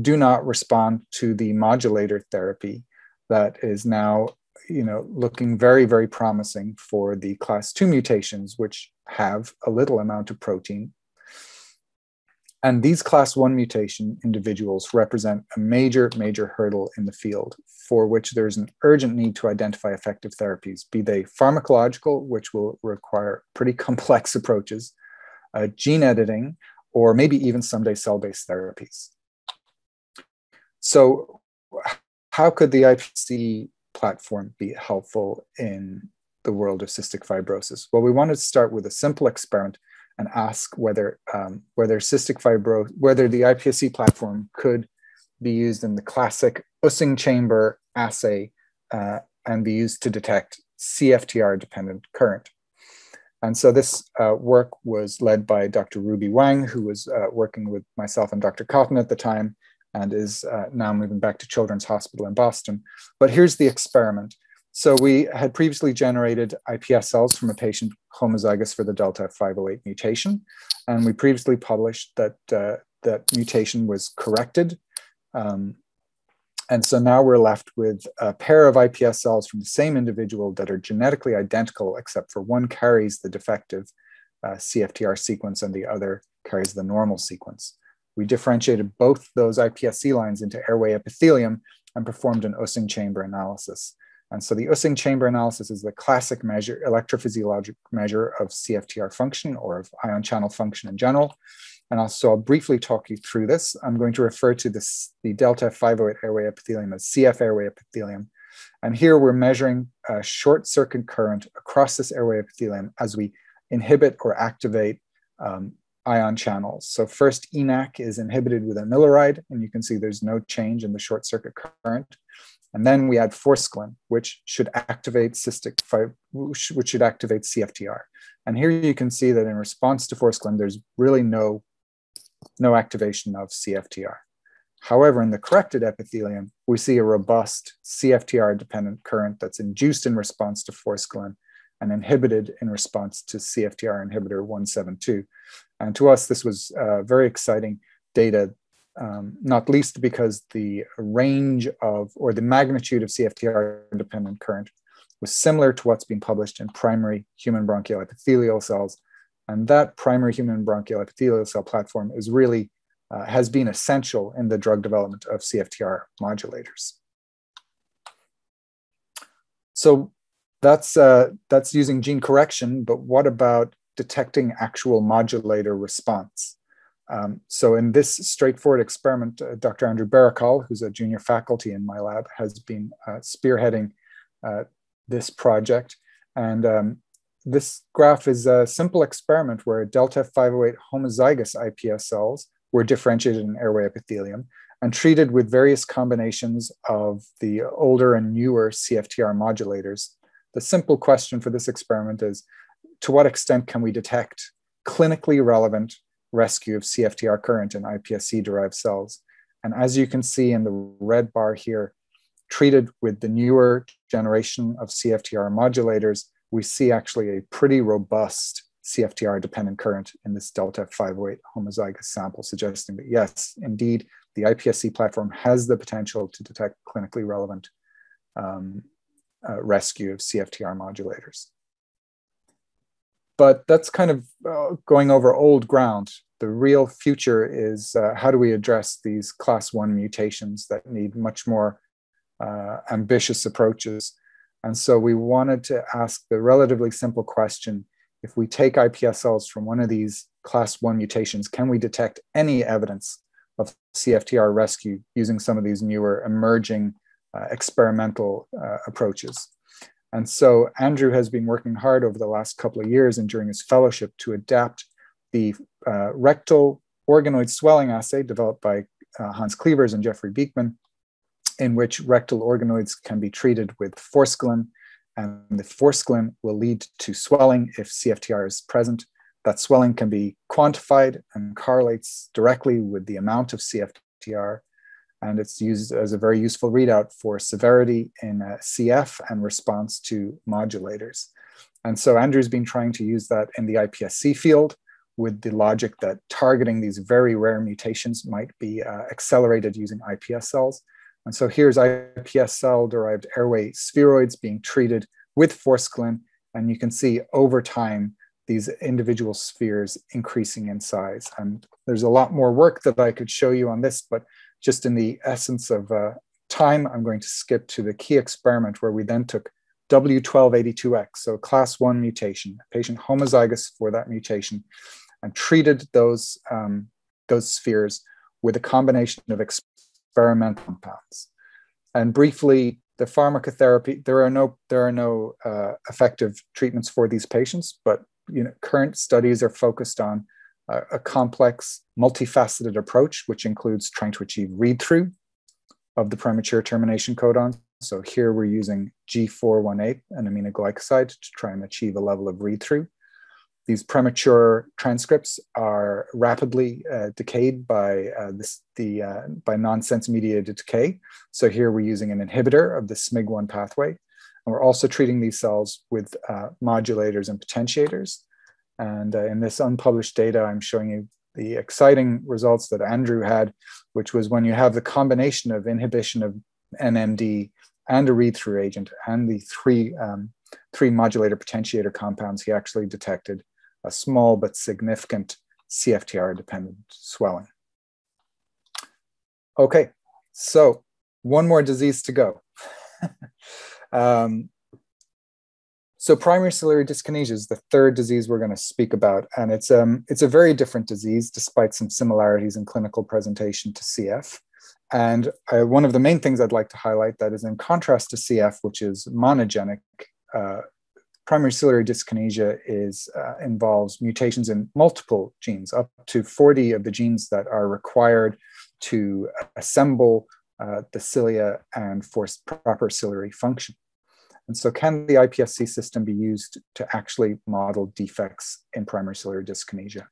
do not respond to the modulator therapy that is now you know looking very very promising for the class 2 mutations which have a little amount of protein and these class 1 mutation individuals represent a major major hurdle in the field for which there's an urgent need to identify effective therapies be they pharmacological which will require pretty complex approaches uh, gene editing or maybe even someday cell-based therapies so, how could the IPC platform be helpful in the world of cystic fibrosis? Well, we wanted to start with a simple experiment and ask whether um, whether cystic fibro whether the iPSC platform could be used in the classic Ussing chamber assay uh, and be used to detect CFTR dependent current. And so this uh, work was led by Dr. Ruby Wang, who was uh, working with myself and Dr. Cotton at the time, and is uh, now moving back to Children's Hospital in Boston. But here's the experiment. So we had previously generated iPS cells from a patient homozygous for the Delta 508 mutation, and we previously published that uh, that mutation was corrected. Um, and so now we're left with a pair of iPS cells from the same individual that are genetically identical, except for one carries the defective uh, CFTR sequence and the other carries the normal sequence we differentiated both those iPSC lines into airway epithelium and performed an Ussing chamber analysis. And so the Ussing chamber analysis is the classic measure, electrophysiologic measure of CFTR function or of ion channel function in general. And also, I'll briefly talk you through this. I'm going to refer to this, the Delta 508 airway epithelium as CF airway epithelium. And here we're measuring a short circuit current across this airway epithelium as we inhibit or activate um, ion channels. So first ENaC is inhibited with amiloride, and you can see there's no change in the short circuit current. And then we add forskolin, which should activate cystic, which should activate CFTR. And here you can see that in response to forskolin, there's really no, no activation of CFTR. However, in the corrected epithelium, we see a robust CFTR-dependent current that's induced in response to forskolin and inhibited in response to CFTR inhibitor 172. And to us, this was uh, very exciting data, um, not least because the range of, or the magnitude of CFTR-dependent current was similar to what's been published in primary human bronchial epithelial cells. And that primary human bronchial epithelial cell platform is really uh, has been essential in the drug development of CFTR modulators. So that's, uh, that's using gene correction, but what about detecting actual modulator response? Um, so in this straightforward experiment, uh, Dr. Andrew Barakal, who's a junior faculty in my lab, has been uh, spearheading uh, this project. And um, this graph is a simple experiment where Delta 508 homozygous IPS cells were differentiated in airway epithelium and treated with various combinations of the older and newer CFTR modulators. The simple question for this experiment is, to what extent can we detect clinically relevant rescue of CFTR current in iPSC-derived cells? And as you can see in the red bar here, treated with the newer generation of CFTR modulators, we see actually a pretty robust CFTR dependent current in this delta 508 homozygous sample, suggesting that yes, indeed, the iPSC platform has the potential to detect clinically relevant um, uh, rescue of CFTR modulators. But that's kind of uh, going over old ground. The real future is uh, how do we address these class one mutations that need much more uh, ambitious approaches? And so we wanted to ask the relatively simple question if we take IPS cells from one of these class one mutations, can we detect any evidence of CFTR rescue using some of these newer emerging uh, experimental uh, approaches? And so Andrew has been working hard over the last couple of years and during his fellowship to adapt the uh, rectal organoid swelling assay developed by uh, Hans Clevers and Jeffrey Beekman, in which rectal organoids can be treated with forskolin and the forskolin will lead to swelling if CFTR is present. That swelling can be quantified and correlates directly with the amount of CFTR, and it's used as a very useful readout for severity in CF and response to modulators. And so Andrew's been trying to use that in the iPSC field with the logic that targeting these very rare mutations might be uh, accelerated using iPS cells. And so here's iPS cell derived airway spheroids being treated with forskolin. And you can see over time, these individual spheres increasing in size. And there's a lot more work that I could show you on this, but just in the essence of uh, time, I'm going to skip to the key experiment where we then took W1282X, so class one mutation, patient homozygous for that mutation, and treated those, um, those spheres with a combination of experimental compounds. And briefly, the pharmacotherapy, there are no, there are no uh, effective treatments for these patients, but you know, current studies are focused on uh, a complex, multifaceted approach, which includes trying to achieve read-through of the premature termination codon. So here we're using G418, an aminoglycoside, to try and achieve a level of read-through. These premature transcripts are rapidly uh, decayed by uh, this, the uh, by nonsense mediated decay. So here we're using an inhibitor of the SMIG1 pathway. And we're also treating these cells with uh, modulators and potentiators. And uh, in this unpublished data, I'm showing you the exciting results that Andrew had, which was when you have the combination of inhibition of NMD and a read-through agent and the three, um, three modulator potentiator compounds, he actually detected a small but significant CFTR dependent swelling. Okay, so one more disease to go. um, So primary ciliary dyskinesia is the third disease we're going to speak about, and it's um it's a very different disease despite some similarities in clinical presentation to CF. And uh, one of the main things I'd like to highlight that is in contrast to CF, which is monogenic, uh, primary ciliary dyskinesia is uh, involves mutations in multiple genes, up to 40 of the genes that are required to assemble uh, the cilia and for proper ciliary function. And so can the iPSC system be used to actually model defects in primary ciliary dyskinesia?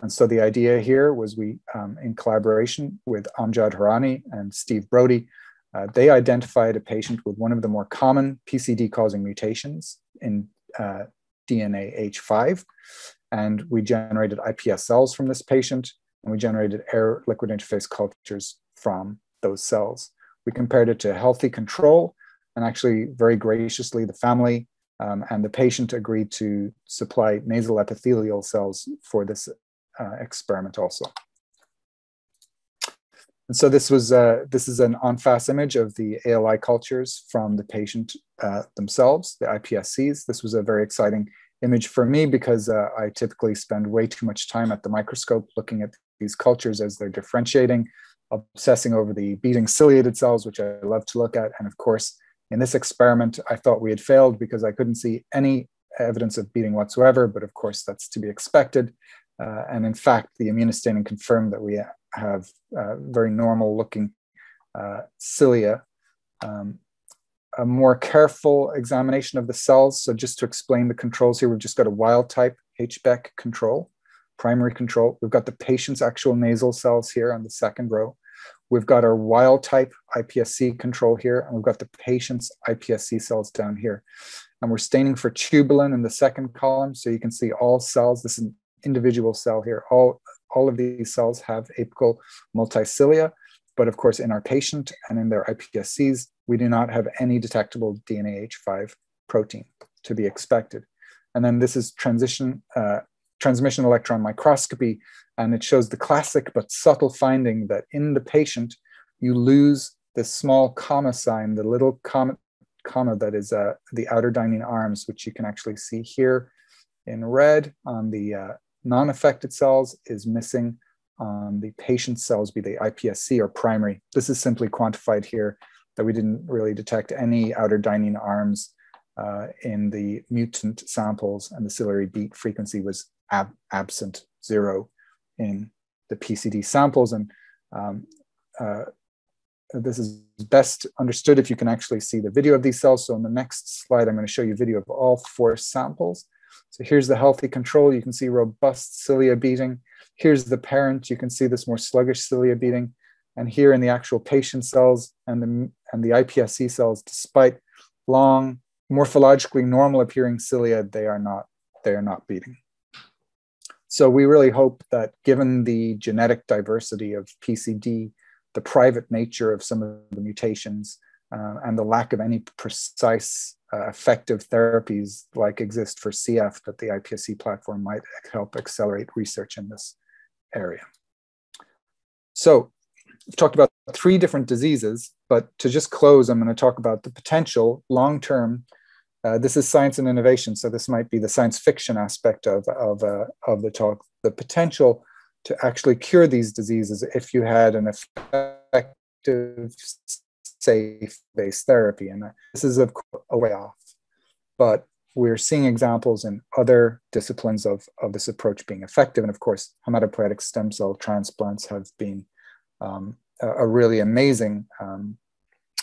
And so the idea here was we, um, in collaboration with Amjad Hirani and Steve Brody, uh, they identified a patient with one of the more common PCD causing mutations in uh, DNA H5. And we generated IPS cells from this patient, and we generated air liquid interface cultures from those cells. We compared it to healthy control and actually, very graciously, the family um, and the patient agreed to supply nasal epithelial cells for this uh, experiment also. And so this was uh, this is an en-face image of the ALI cultures from the patient uh, themselves, the iPSCs. This was a very exciting image for me because uh, I typically spend way too much time at the microscope looking at these cultures as they're differentiating, obsessing over the beating ciliated cells, which I love to look at, and of course in this experiment, I thought we had failed because I couldn't see any evidence of beating whatsoever, but of course that's to be expected. Uh, and in fact, the immunostaining confirmed that we have uh, very normal looking uh, cilia. Um, a more careful examination of the cells. So just to explain the controls here, we've just got a wild type HBEC control, primary control. We've got the patient's actual nasal cells here on the second row. We've got our wild type iPSC control here, and we've got the patient's iPSC cells down here. And we're staining for tubulin in the second column. So you can see all cells, this is an individual cell here. All, all of these cells have apical multicilia. But of course, in our patient and in their iPSCs, we do not have any detectable DNA H5 protein to be expected. And then this is transition, uh, transmission electron microscopy and it shows the classic but subtle finding that in the patient, you lose this small comma sign, the little comma, comma that is uh, the outer dining arms, which you can actually see here in red on the uh, non-affected cells is missing on the patient cells, be they iPSC or primary. This is simply quantified here that we didn't really detect any outer dining arms uh, in the mutant samples and the ciliary beat frequency was ab absent, zero in the PCD samples. And um, uh, this is best understood if you can actually see the video of these cells. So in the next slide, I'm going to show you video of all four samples. So here's the healthy control. You can see robust cilia beating. Here's the parent. You can see this more sluggish cilia beating. And here in the actual patient cells and the, and the iPSC cells, despite long, morphologically normal appearing cilia, they are not, they are not beating. So we really hope that given the genetic diversity of PCD, the private nature of some of the mutations, uh, and the lack of any precise uh, effective therapies like exist for CF, that the iPSC platform might help accelerate research in this area. So we've talked about three different diseases, but to just close, I'm going to talk about the potential long-term uh, this is science and innovation, so this might be the science fiction aspect of, of, uh, of the talk. The potential to actually cure these diseases if you had an effective, safe based therapy. And this is a, a way off. But we're seeing examples in other disciplines of, of this approach being effective. And of course, hematopoietic stem cell transplants have been um, a, a, really amazing um,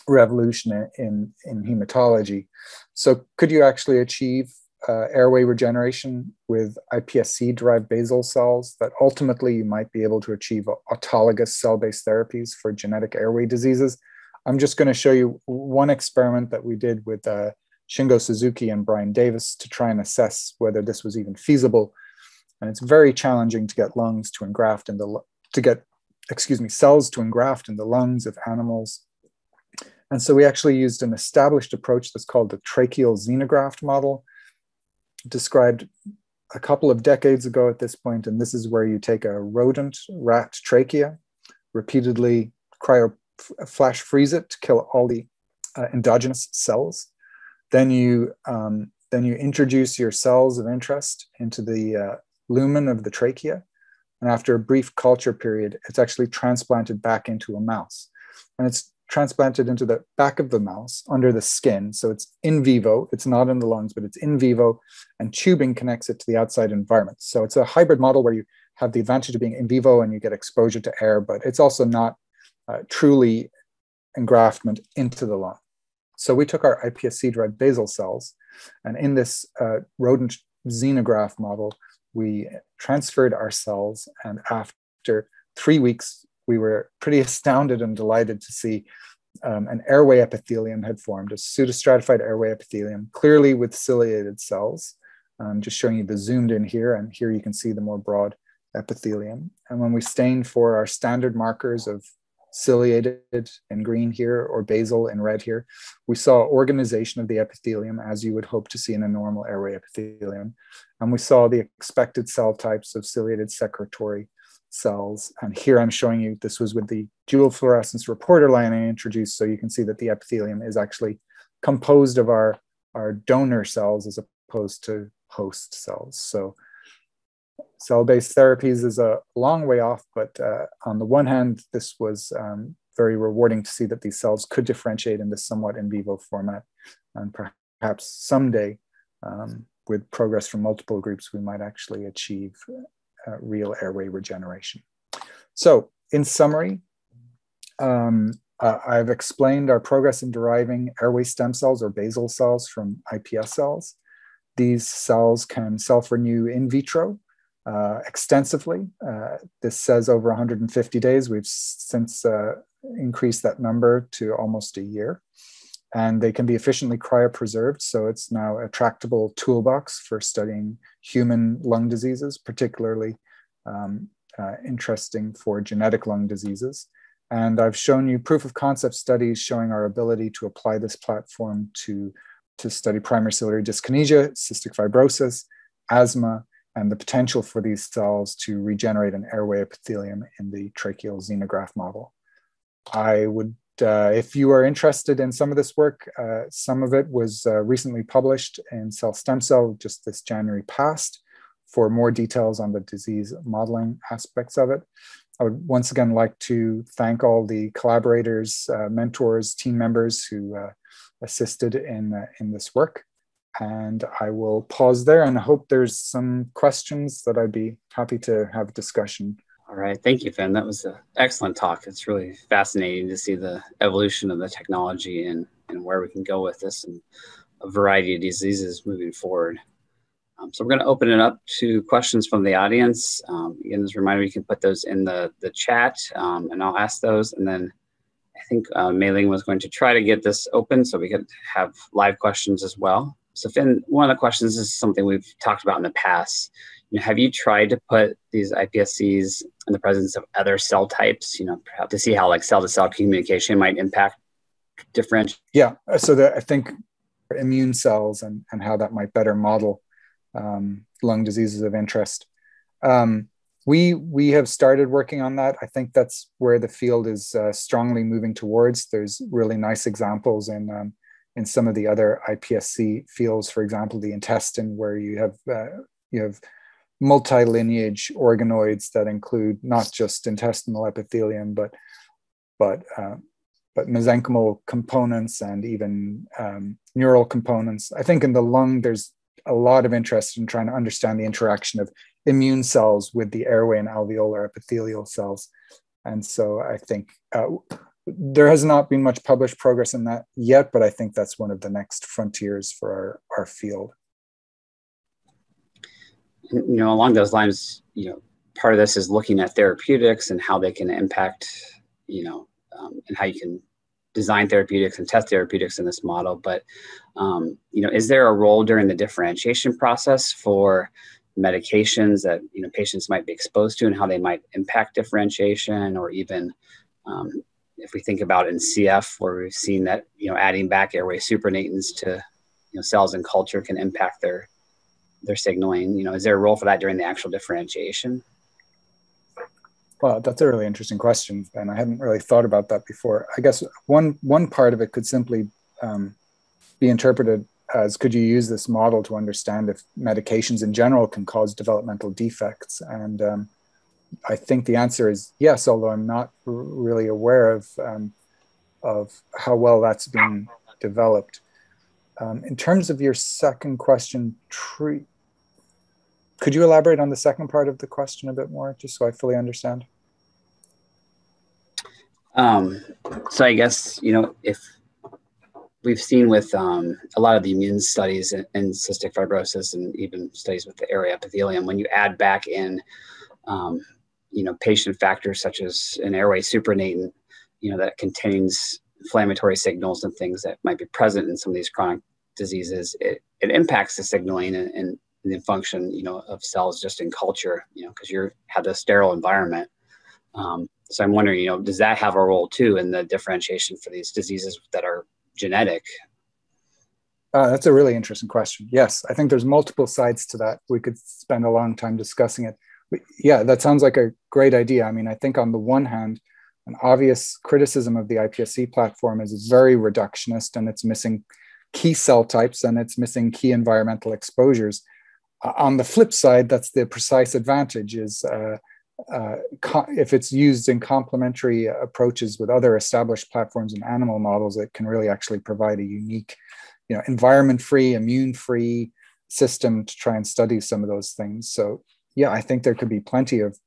revolution in, in hematology. So could you actually achieve uh, airway regeneration with iPSC derived basal cells that ultimately you might be able to achieve autologous cell-based therapies for genetic airway diseases? I'm just going to show you one experiment that we did with uh, Shingo Suzuki and Brian Davis to try and assess whether this was even feasible. And it's very challenging to get lungs to engraft in the to get excuse me cells to engraft in the lungs of animals and so we actually used an established approach that's called the tracheal xenograft model, described a couple of decades ago at this point, and this is where you take a rodent rat trachea, repeatedly cryo flash freeze it to kill all the uh, endogenous cells. Then you um, then you introduce your cells of interest into the uh, lumen of the trachea. And after a brief culture period, it's actually transplanted back into a mouse. And it's transplanted into the back of the mouse under the skin. So it's in vivo, it's not in the lungs, but it's in vivo, and tubing connects it to the outside environment. So it's a hybrid model where you have the advantage of being in vivo and you get exposure to air, but it's also not uh, truly engraftment into the lung. So we took our iPSC derived basal cells, and in this uh, rodent xenograft model, we transferred our cells. And after three weeks, we were pretty astounded and delighted to see um, an airway epithelium had formed, a pseudostratified airway epithelium, clearly with ciliated cells. Um, just showing you the zoomed in here, and here you can see the more broad epithelium. And when we stained for our standard markers of ciliated in green here or basal in red here. We saw organization of the epithelium as you would hope to see in a normal airway epithelium. And we saw the expected cell types of ciliated secretory cells. And here I'm showing you, this was with the dual fluorescence reporter line I introduced. So you can see that the epithelium is actually composed of our, our donor cells as opposed to host cells. So cell-based therapies is a long way off, but uh, on the one hand, this was um, very rewarding to see that these cells could differentiate in this somewhat in vivo format. And perhaps someday, um, with progress from multiple groups, we might actually achieve uh, real airway regeneration. So in summary, um, uh, I've explained our progress in deriving airway stem cells or basal cells from iPS cells. These cells can self-renew in vitro uh, extensively. Uh, this says over 150 days. We've since uh, increased that number to almost a year. And they can be efficiently cryopreserved. So it's now a tractable toolbox for studying human lung diseases, particularly um, uh, interesting for genetic lung diseases. And I've shown you proof of concept studies showing our ability to apply this platform to, to study primary ciliary dyskinesia, cystic fibrosis, asthma, and the potential for these cells to regenerate an airway epithelium in the tracheal xenograft model. I would, uh, if you are interested in some of this work, uh, some of it was uh, recently published in Cell Stem Cell just this January past. For more details on the disease modeling aspects of it, I would once again like to thank all the collaborators, uh, mentors, team members who uh, assisted in, uh, in this work. And I will pause there and hope there's some questions that I'd be happy to have discussion. All right. Thank you, Finn. That was an excellent talk. It's really fascinating to see the evolution of the technology and, and where we can go with this and a variety of diseases moving forward. Um, so we're going to open it up to questions from the audience. Um, again, as a reminder, you can put those in the, the chat um, and I'll ask those. And then I think uh, Mei Ling was going to try to get this open so we could have live questions as well. So Finn, one of the questions is something we've talked about in the past. You know, have you tried to put these iPSCs in the presence of other cell types, you know, to see how like cell to cell communication might impact different? Yeah. So that I think immune cells and, and how that might better model um, lung diseases of interest. Um, we we have started working on that. I think that's where the field is uh, strongly moving towards. There's really nice examples in um, in some of the other iPSC fields, for example, the intestine, where you have uh, you have multi-lineage organoids that include not just intestinal epithelium, but but uh, but mesenchymal components and even um, neural components. I think in the lung, there's a lot of interest in trying to understand the interaction of immune cells with the airway and alveolar epithelial cells. And so I think uh, there has not been much published progress in that yet, but I think that's one of the next frontiers for our, our field. You know, along those lines, you know, part of this is looking at therapeutics and how they can impact, you know, um, and how you can design therapeutics and test therapeutics in this model. But, um, you know, is there a role during the differentiation process for medications that, you know, patients might be exposed to and how they might impact differentiation or even, um, if we think about in CF, where we've seen that you know adding back airway supernatants to you know cells in culture can impact their their signaling. You know, is there a role for that during the actual differentiation? Well, that's a really interesting question, and I hadn't really thought about that before. I guess one one part of it could simply um, be interpreted as could you use this model to understand if medications in general can cause developmental defects? And um, I think the answer is yes, although I'm not really aware of um, of how well that's been developed. Um, in terms of your second question, tree, could you elaborate on the second part of the question a bit more, just so I fully understand? Um, so I guess you know if we've seen with um, a lot of the immune studies in, cystic fibrosis and even studies with the airway epithelium, when you add back in, um, you know, patient factors such as an airway supernatant, you know, that contains inflammatory signals and things that might be present in some of these chronic diseases, it, it impacts the signaling and, and, the function, you know, of cells just in culture, you know, because you have a sterile environment. Um, so I'm wondering, you know, does that have a role too in the differentiation for these diseases that are genetic? Uh, that's a really interesting question. Yes, I think there's multiple sides to that. We could spend a long time discussing it. But yeah, that sounds like a great idea. I mean, I think on the one hand, an obvious criticism of the iPSC platform is it's very reductionist and it's missing key cell types and it's missing key environmental exposures. Uh, on the flip side, that's the precise advantage is uh, uh, if it's used in complementary approaches with other established platforms and animal models, it can really actually provide a unique, you know, environment-free, immune-free system to try and study some of those things. So yeah, I think there could be plenty of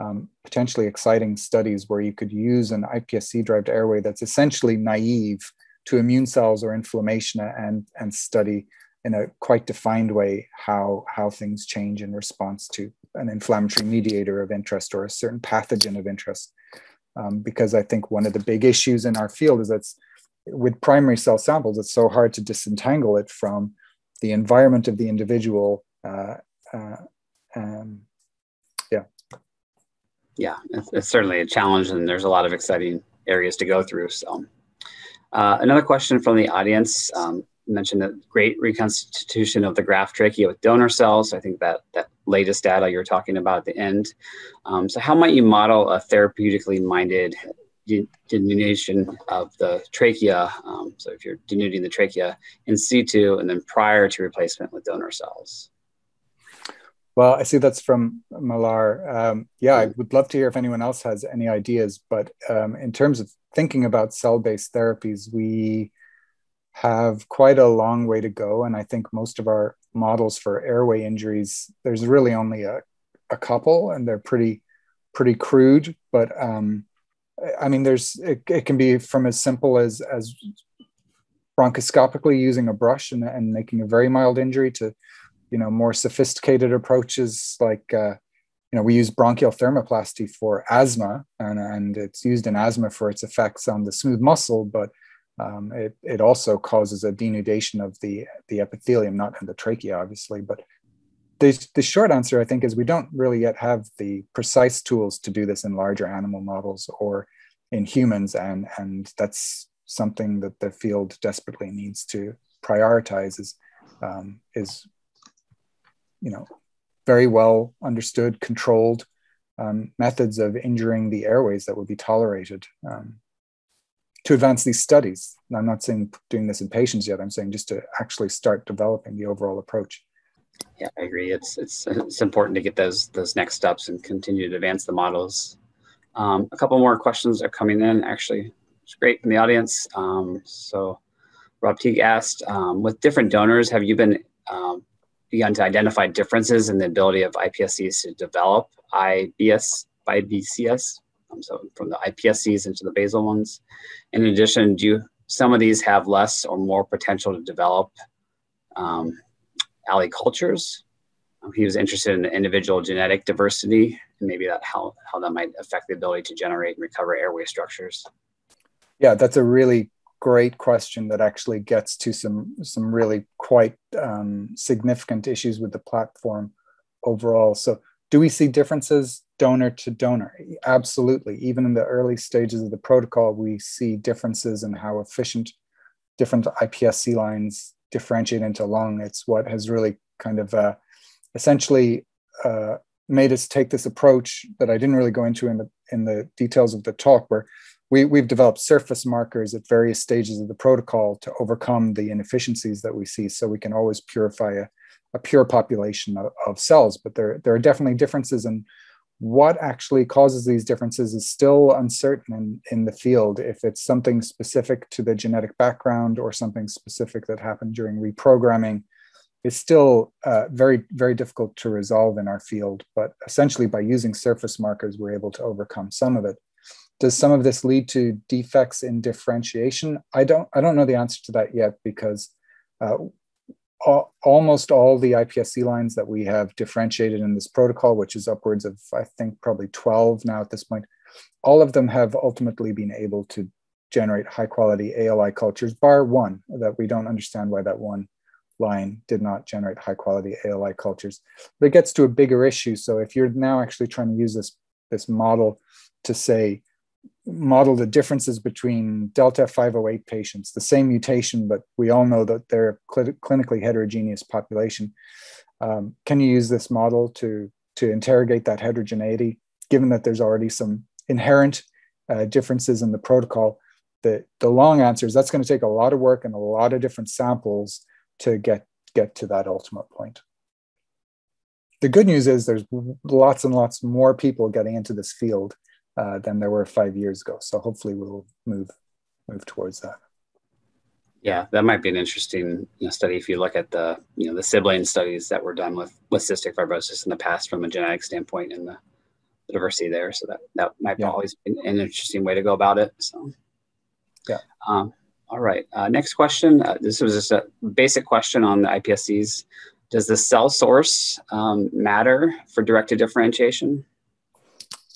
um, potentially exciting studies where you could use an iPSC-derived airway that's essentially naive to immune cells or inflammation and, and study in a quite defined way how, how things change in response to an inflammatory mediator of interest or a certain pathogen of interest. Um, because I think one of the big issues in our field is that with primary cell samples, it's so hard to disentangle it from the environment of the individual. Uh, uh, um, yeah. Yeah, it's, it's, certainly a challenge, and there's a lot of exciting areas to go through. So, uh, another question from the audience. Um, mentioned the great reconstitution of the graft trachea with donor cells. I think that that latest data you're talking about at the end. Um, so how might you model a therapeutically minded denudation of the trachea? Um, so if you're denuding the trachea in situ and then prior to replacement with donor cells. Well, I see that's from Malar. Um, yeah, I would love to hear if anyone else has any ideas. But um, in terms of thinking about cell-based therapies, we have quite a long way to go. And I think most of our models for airway injuries, there's really only a, a couple and they're pretty, pretty crude. But um, I mean, there's, it, it can be from as simple as, as bronchoscopically using a brush and, and making a very mild injury to, you know, more sophisticated approaches like, uh, you know, we use bronchial thermoplasty for asthma and, and it's used in asthma for its effects on the smooth muscle, but um, it, it also causes a denudation of the, the epithelium, not in the trachea, obviously. But the, the short answer, I think, is we don't really yet have the precise tools to do this in larger animal models or in humans. And, and that's something that the field desperately needs to prioritize is, um, is you know, very well understood, controlled um, methods of injuring the airways that would be tolerated. Um, to advance these studies. And I'm not saying doing this in patients yet. I'm saying just to actually start developing the overall approach. Yeah, I agree. It's it's it's important to get those those next steps and continue to advance the models. Um, a couple more questions are coming in. Actually, it's great from the audience. Um, so, Rob Teague asked, um, with different donors, have you been um, begun to identify differences in the ability of iPSCs to develop IBS, IBCS um, so from the iPSCs into the basal ones. In addition, do you, some of these have less or more potential to develop um, alley cultures? Um, he was interested in the individual genetic diversity and maybe that how, how that might affect the ability to generate and recover airway structures. Yeah, that's a really great question that actually gets to some some really quite um, significant issues with the platform overall. So, do we see differences? Donor to donor. Absolutely. Even in the early stages of the protocol, we see differences in how efficient different iPSC lines differentiate into lung. It's what has really kind of uh, essentially uh, made us take this approach that I didn't really go into in the in the details of the talk, where we, we've developed surface markers at various stages of the protocol to overcome the inefficiencies that we see so we can always purify a, a pure population of, of, cells. But there, there are definitely differences in what actually causes these differences is still uncertain in, in the field. If it's something specific to the genetic background or something specific that happened during reprogramming, is still uh, very, very difficult to resolve in our field. But essentially, by using surface markers, we're able to overcome some of it. Does some of this lead to defects in differentiation? I don't, I don't know the answer to that yet because uh, almost all the iPSC lines that we have differentiated in this protocol, which is upwards of, I think, probably 12 now at this point, all of them have ultimately been able to generate high quality ALI cultures, bar one, that we don't understand why that one line did not generate high quality ALI cultures. But it gets to a bigger issue. So if you're now actually trying to use this, this model to say, model the differences between Delta 508 patients, the same mutation, but we all know that they're a cl- clinically heterogeneous population. Um, can you use this model to, to interrogate that heterogeneity, given that there's already some inherent uh, differences in the protocol? The, the long answer is that's going to take a lot of work and a lot of different samples to get, get to that ultimate point. The good news is there's lots and lots more people getting into this field uh, than there were five years ago. So hopefully we'll move move towards that. Yeah, that might be an interesting you know, study if you look at the you know the sibling studies that were done with with cystic fibrosis in the past from a genetic standpoint and the, the diversity there. So that that might yeah. always be an interesting way to go about it. So yeah. Um, all right. Uh, next question. Uh, this was just a basic question on the iPSCs. Does the cell source um, matter for directed differentiation?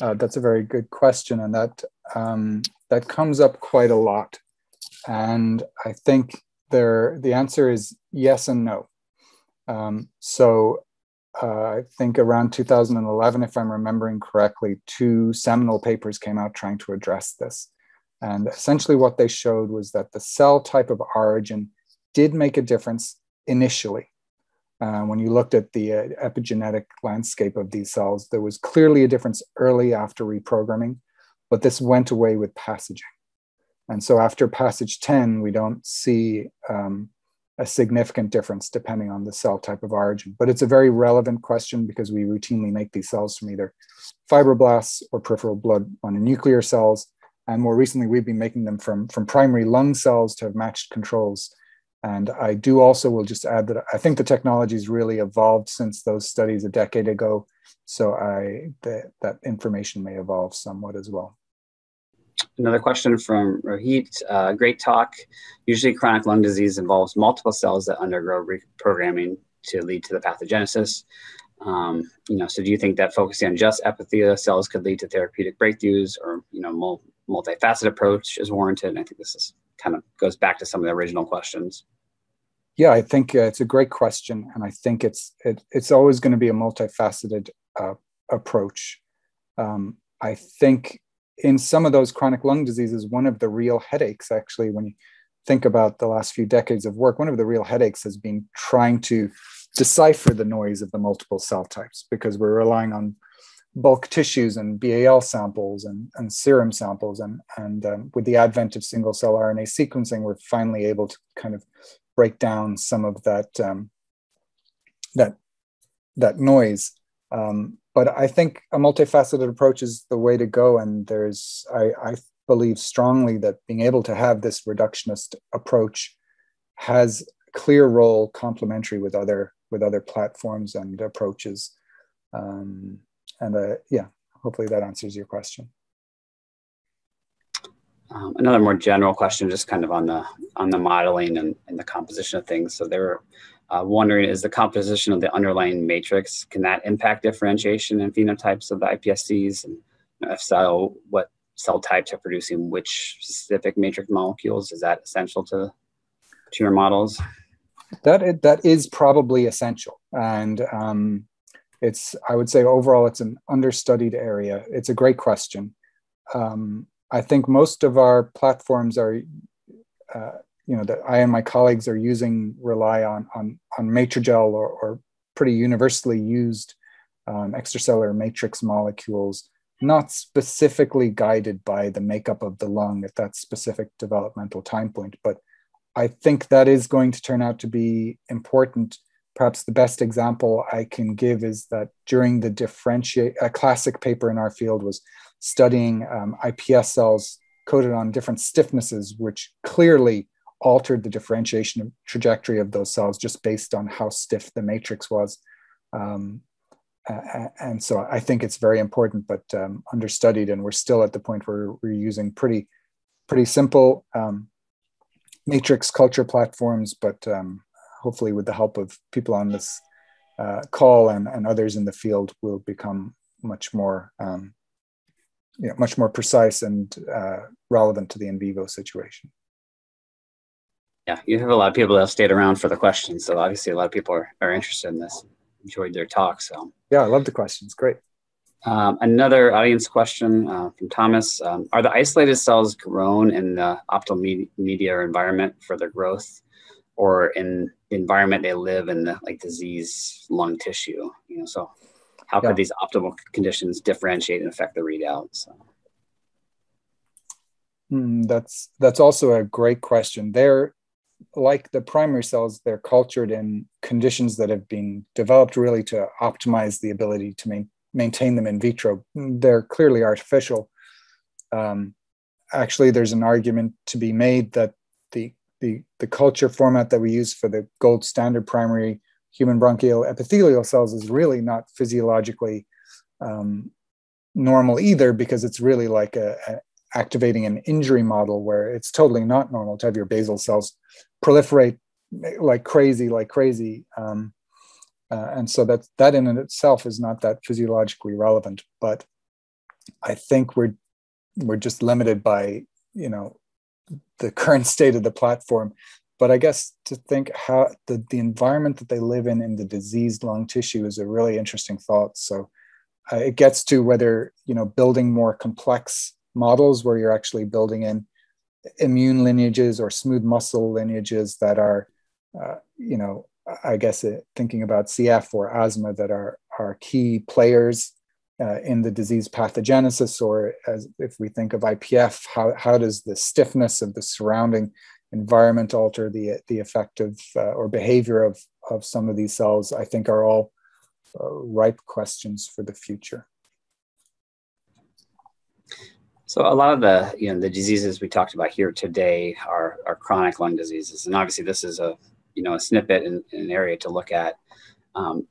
Uh, that's a very good question, and that um, that comes up quite a lot. And I think there the answer is yes and no. Um, so uh, I think around 2011, if I'm remembering correctly, two seminal papers came out trying to address this. And essentially, what they showed was that the cell type of origin did make a difference initially. Uh, when you looked at the uh, epigenetic landscape of these cells, there was clearly a difference early after reprogramming, but this went away with passaging. And so after passage 10, we don't see um, a significant difference depending on the cell type of origin. But it's a very relevant question because we routinely make these cells from either fibroblasts or peripheral blood mononuclear cells. And more recently, we've been making them from, from primary lung cells to have matched controls and I do also will just add that I think the technology has really evolved since those studies a decade ago. So I that, that information may evolve somewhat as well. Another question from Rohit. Uh, great talk. Usually, chronic lung disease involves multiple cells that undergo reprogramming to lead to the pathogenesis. Um, you know, so do you think that focusing on just epithelial cells could lead to therapeutic breakthroughs, or you know, multifaceted approach is warranted? And I think this is kind of goes back to some of the original questions. Yeah, I think uh, it's a great question, and I think it's it, it's always going to be a multifaceted uh, approach. Um, I think in some of those chronic lung diseases, one of the real headaches, actually, when you think about the last few decades of work, one of the real headaches has been trying to decipher the noise of the multiple cell types because we're relying on bulk tissues and BAL samples and, and serum samples. And, and um, with the advent of single cell RNA sequencing, we're finally able to kind of break down some of that um, that that noise. Um, but I think a multifaceted approach is the way to go. And there's I, I believe strongly that being able to have this reductionist approach has clear role complementary with other with other platforms and approaches. Um, and uh, yeah, hopefully that answers your question. Um, another more general question, just kind of on the on the modeling and, and the composition of things. So they were uh, wondering, is the composition of the underlying matrix can that impact differentiation and phenotypes of the iPSCs? And if so, what cell types are producing which specific matrix molecules? Is that essential to to your models? That is, that is probably essential, and um, it's I would say overall it's an understudied area. It's a great question. Um, I think most of our platforms are, uh, you know, that I and my colleagues are using rely on on on Matrigel or, or pretty universally used um, extracellular matrix molecules not specifically guided by the makeup of the lung at that specific developmental time point. But I think that is going to turn out to be important. Perhaps the best example I can give is that during the differentiate, a classic paper in our field was studying um, IPS cells coated on different stiffnesses, which clearly altered the differentiation trajectory of those cells just based on how stiff the matrix was. Um, and so I think it's very important, but um, understudied, and we're still at the point where we're using pretty, pretty simple um, matrix culture platforms, but um, hopefully with the help of people on this uh, call and, and others in the field, will become much more, um, you know, much more precise and uh, relevant to the in vivo situation. Yeah, you have a lot of people that have stayed around for the questions, so obviously a lot of people are, are interested in this enjoyed their talk. So yeah, I love the questions. Great. Um, another audience question uh, from Thomas: um, Are the isolated cells grown in the optimal me- media or environment for their growth, or in the environment they live in, the like disease lung tissue? You know, so how yeah. could these optimal conditions differentiate and affect the readout? So. Mm, that's that's also a great question. They're like the primary cells, they're cultured in conditions that have been developed really to optimize the ability to main, maintain them in vitro. They're clearly artificial. Um, actually, there's an argument to be made that the, the, the culture format that we use for the gold standard primary human bronchial epithelial cells is really not physiologically um, normal either because it's really like a, a, activating an injury model where it's totally not normal to have your basal cells proliferate like crazy, like crazy. Um, uh, and so that that in itself is not that physiologically relevant. But I think we're we're just limited by you know the current state of the platform. But I guess to think how the, the environment that they live in in the diseased lung tissue is a really interesting thought. So uh, it gets to whether you know building more complex models where you're actually building in immune lineages or smooth muscle lineages that are, uh, you know, I guess uh, thinking about CF or asthma that are are key players uh, in the disease pathogenesis, or as if we think of IPF, how how does the stiffness of the surrounding environment alter the the effective uh, or behavior of of some of these cells? I think are all uh, ripe questions for the future. So a lot of the you know the diseases we talked about here today are are chronic lung diseases, and obviously this is a you know a snippet in, in an area to look at. Um,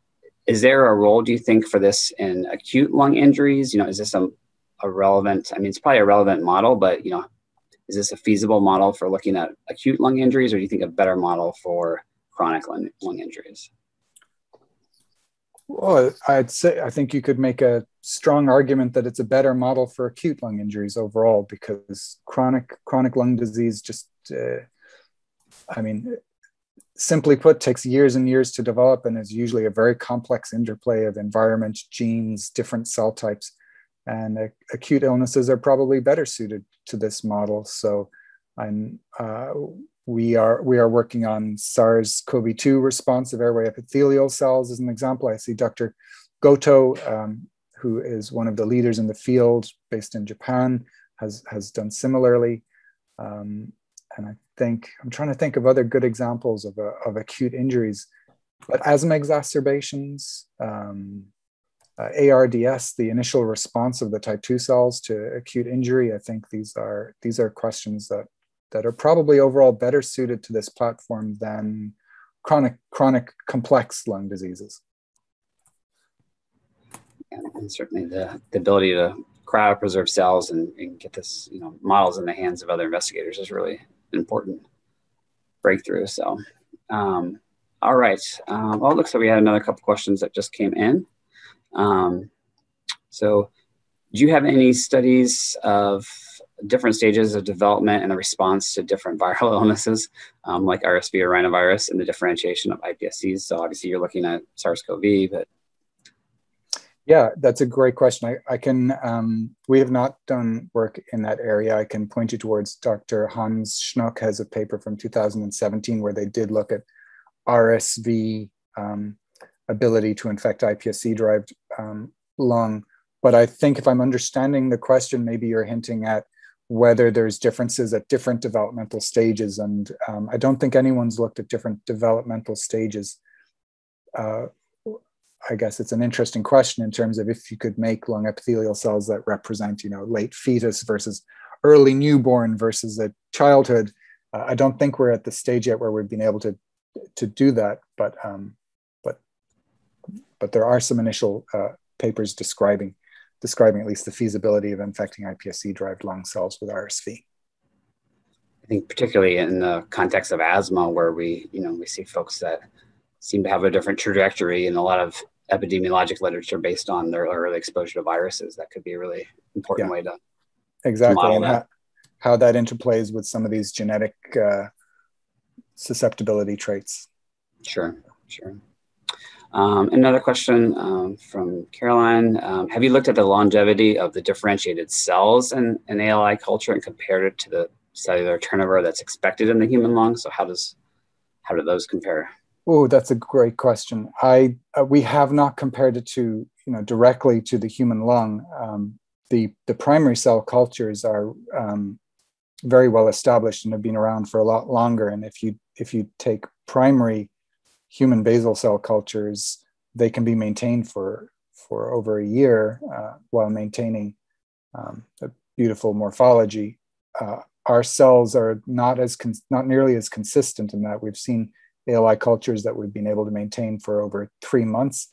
is there a role, do you think, for this in acute lung injuries? You know, is this a, a relevant? I mean, it's probably a relevant model, but you know, is this a feasible model for looking at acute lung injuries, or do you think a better model for chronic lung, lung injuries? Well, I'd say I think you could make a strong argument that it's a better model for acute lung injuries overall because chronic chronic lung disease just, uh, I mean, simply put, takes years and years to develop and is usually a very complex interplay of environment, genes, different cell types, and acute illnesses are probably better suited to this model. So, I'm. Uh, we are we are working on SARS-CoV-2 responsive airway epithelial cells as an example. I see Dr. Gotoh, um, who is one of the leaders in the field based in Japan, has has done similarly. Um, and I think I'm trying to think of other good examples of, uh, of acute injuries, but asthma exacerbations, um, uh, ARDS, the initial response of the type 2 cells to acute injury. I think these are these are questions that that are probably overall better suited to this platform than chronic chronic complex lung diseases. And, certainly the, the ability to cryopreserve cells and, and, get this, you know, models in the hands of other investigators is really important breakthrough. So, um, all right. Um, well, it looks like we had another couple questions that just came in. Um, so, do you have any studies of different stages of development and the response to different viral illnesses um, like RSV or rhinovirus and the differentiation of iPSCs. So obviously you're looking at SARS-CoV, but yeah, that's a great question. I, I can, um, we have not done work in that area. I can point you towards Dr. Hans Snoeck has a paper from 2017 where they did look at RSV um, ability to infect iPSC derived um, lung but I think if I'm understanding the question, maybe you're hinting at whether there's differences at different developmental stages. And um, I don't think anyone's looked at different developmental stages. Uh, I guess it's an interesting question in terms of if you could make lung epithelial cells that represent, you know, late fetus versus early newborn versus a childhood. Uh, I don't think we're at the stage yet where we've been able to to do that, but um, but there are some initial uh, papers describing describing at least the feasibility of infecting iPSC-derived lung cells with RSV. I think particularly in the context of asthma, where we, you know, we see folks that seem to have a different trajectory and a lot of epidemiologic literature based on their early exposure to viruses. That could be a really important yeah. way to exactly to and that. How, how, that interplays with some of these genetic uh, susceptibility traits. Sure, sure. Um, another question um, from Caroline. Um, have you looked at the longevity of the differentiated cells in an ALI culture and compared it to the cellular turnover that's expected in the human lung? So how does how do those compare? Oh, that's a great question. I uh, we have not compared it to you know directly to the human lung. Um, the the primary cell cultures are um, very well established and have been around for a lot longer. And if you if you take primary human basal cell cultures, they can be maintained for, for over a year uh, while maintaining um, a beautiful morphology. Uh, our cells are not as not nearly as consistent in that we've seen ALI cultures that we've been able to maintain for over three months.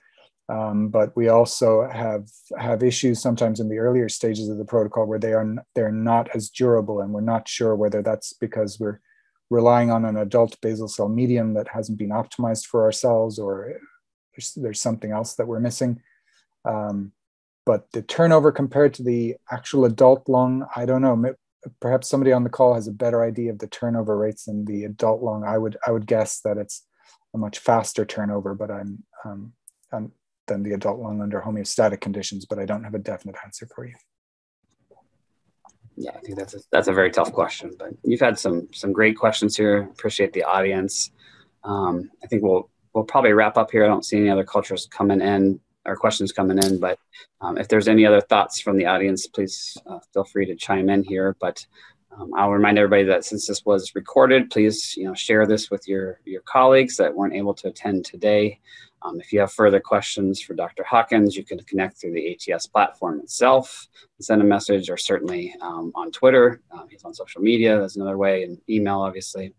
Um, but we also have have issues sometimes in the earlier stages of the protocol where they are they're not as durable, and we're not sure whether that's because we're relying on an adult basal cell medium that hasn't been optimized for our cells or there's, there's something else that we're missing. Um, but the turnover compared to the actual adult lung, I don't know. Perhaps somebody on the call has a better idea of the turnover rates in the adult lung. I would I would guess that it's a much faster turnover, but I'm, um, I'm than the adult lung under homeostatic conditions. But I don't have a definite answer for you yeah, I think that's a, that's a very tough question. But you've had some some great questions here. Appreciate the audience. Um, I think we'll we'll probably wrap up here. I don't see any other cultures coming in or questions coming in. But um, if there's any other thoughts from the audience, please uh, feel free to chime in here. But um, I'll remind everybody that since this was recorded, please you know share this with your your colleagues that weren't able to attend today. Um, if you have further questions for Dr. Hawkins, you can connect through the ATS platform itself, send a message, or certainly um, on Twitter. Um, he's on social media. That's another way, and email, obviously.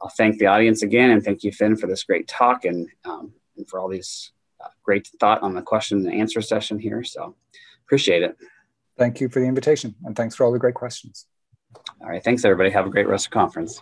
I'll thank the audience again, and thank you, Finn, for this great talk and, um, and for all these uh, great thought on the question and answer session here. So appreciate it. Thank you for the invitation, and thanks for all the great questions. All right, thanks, everybody. Have a great rest of conference.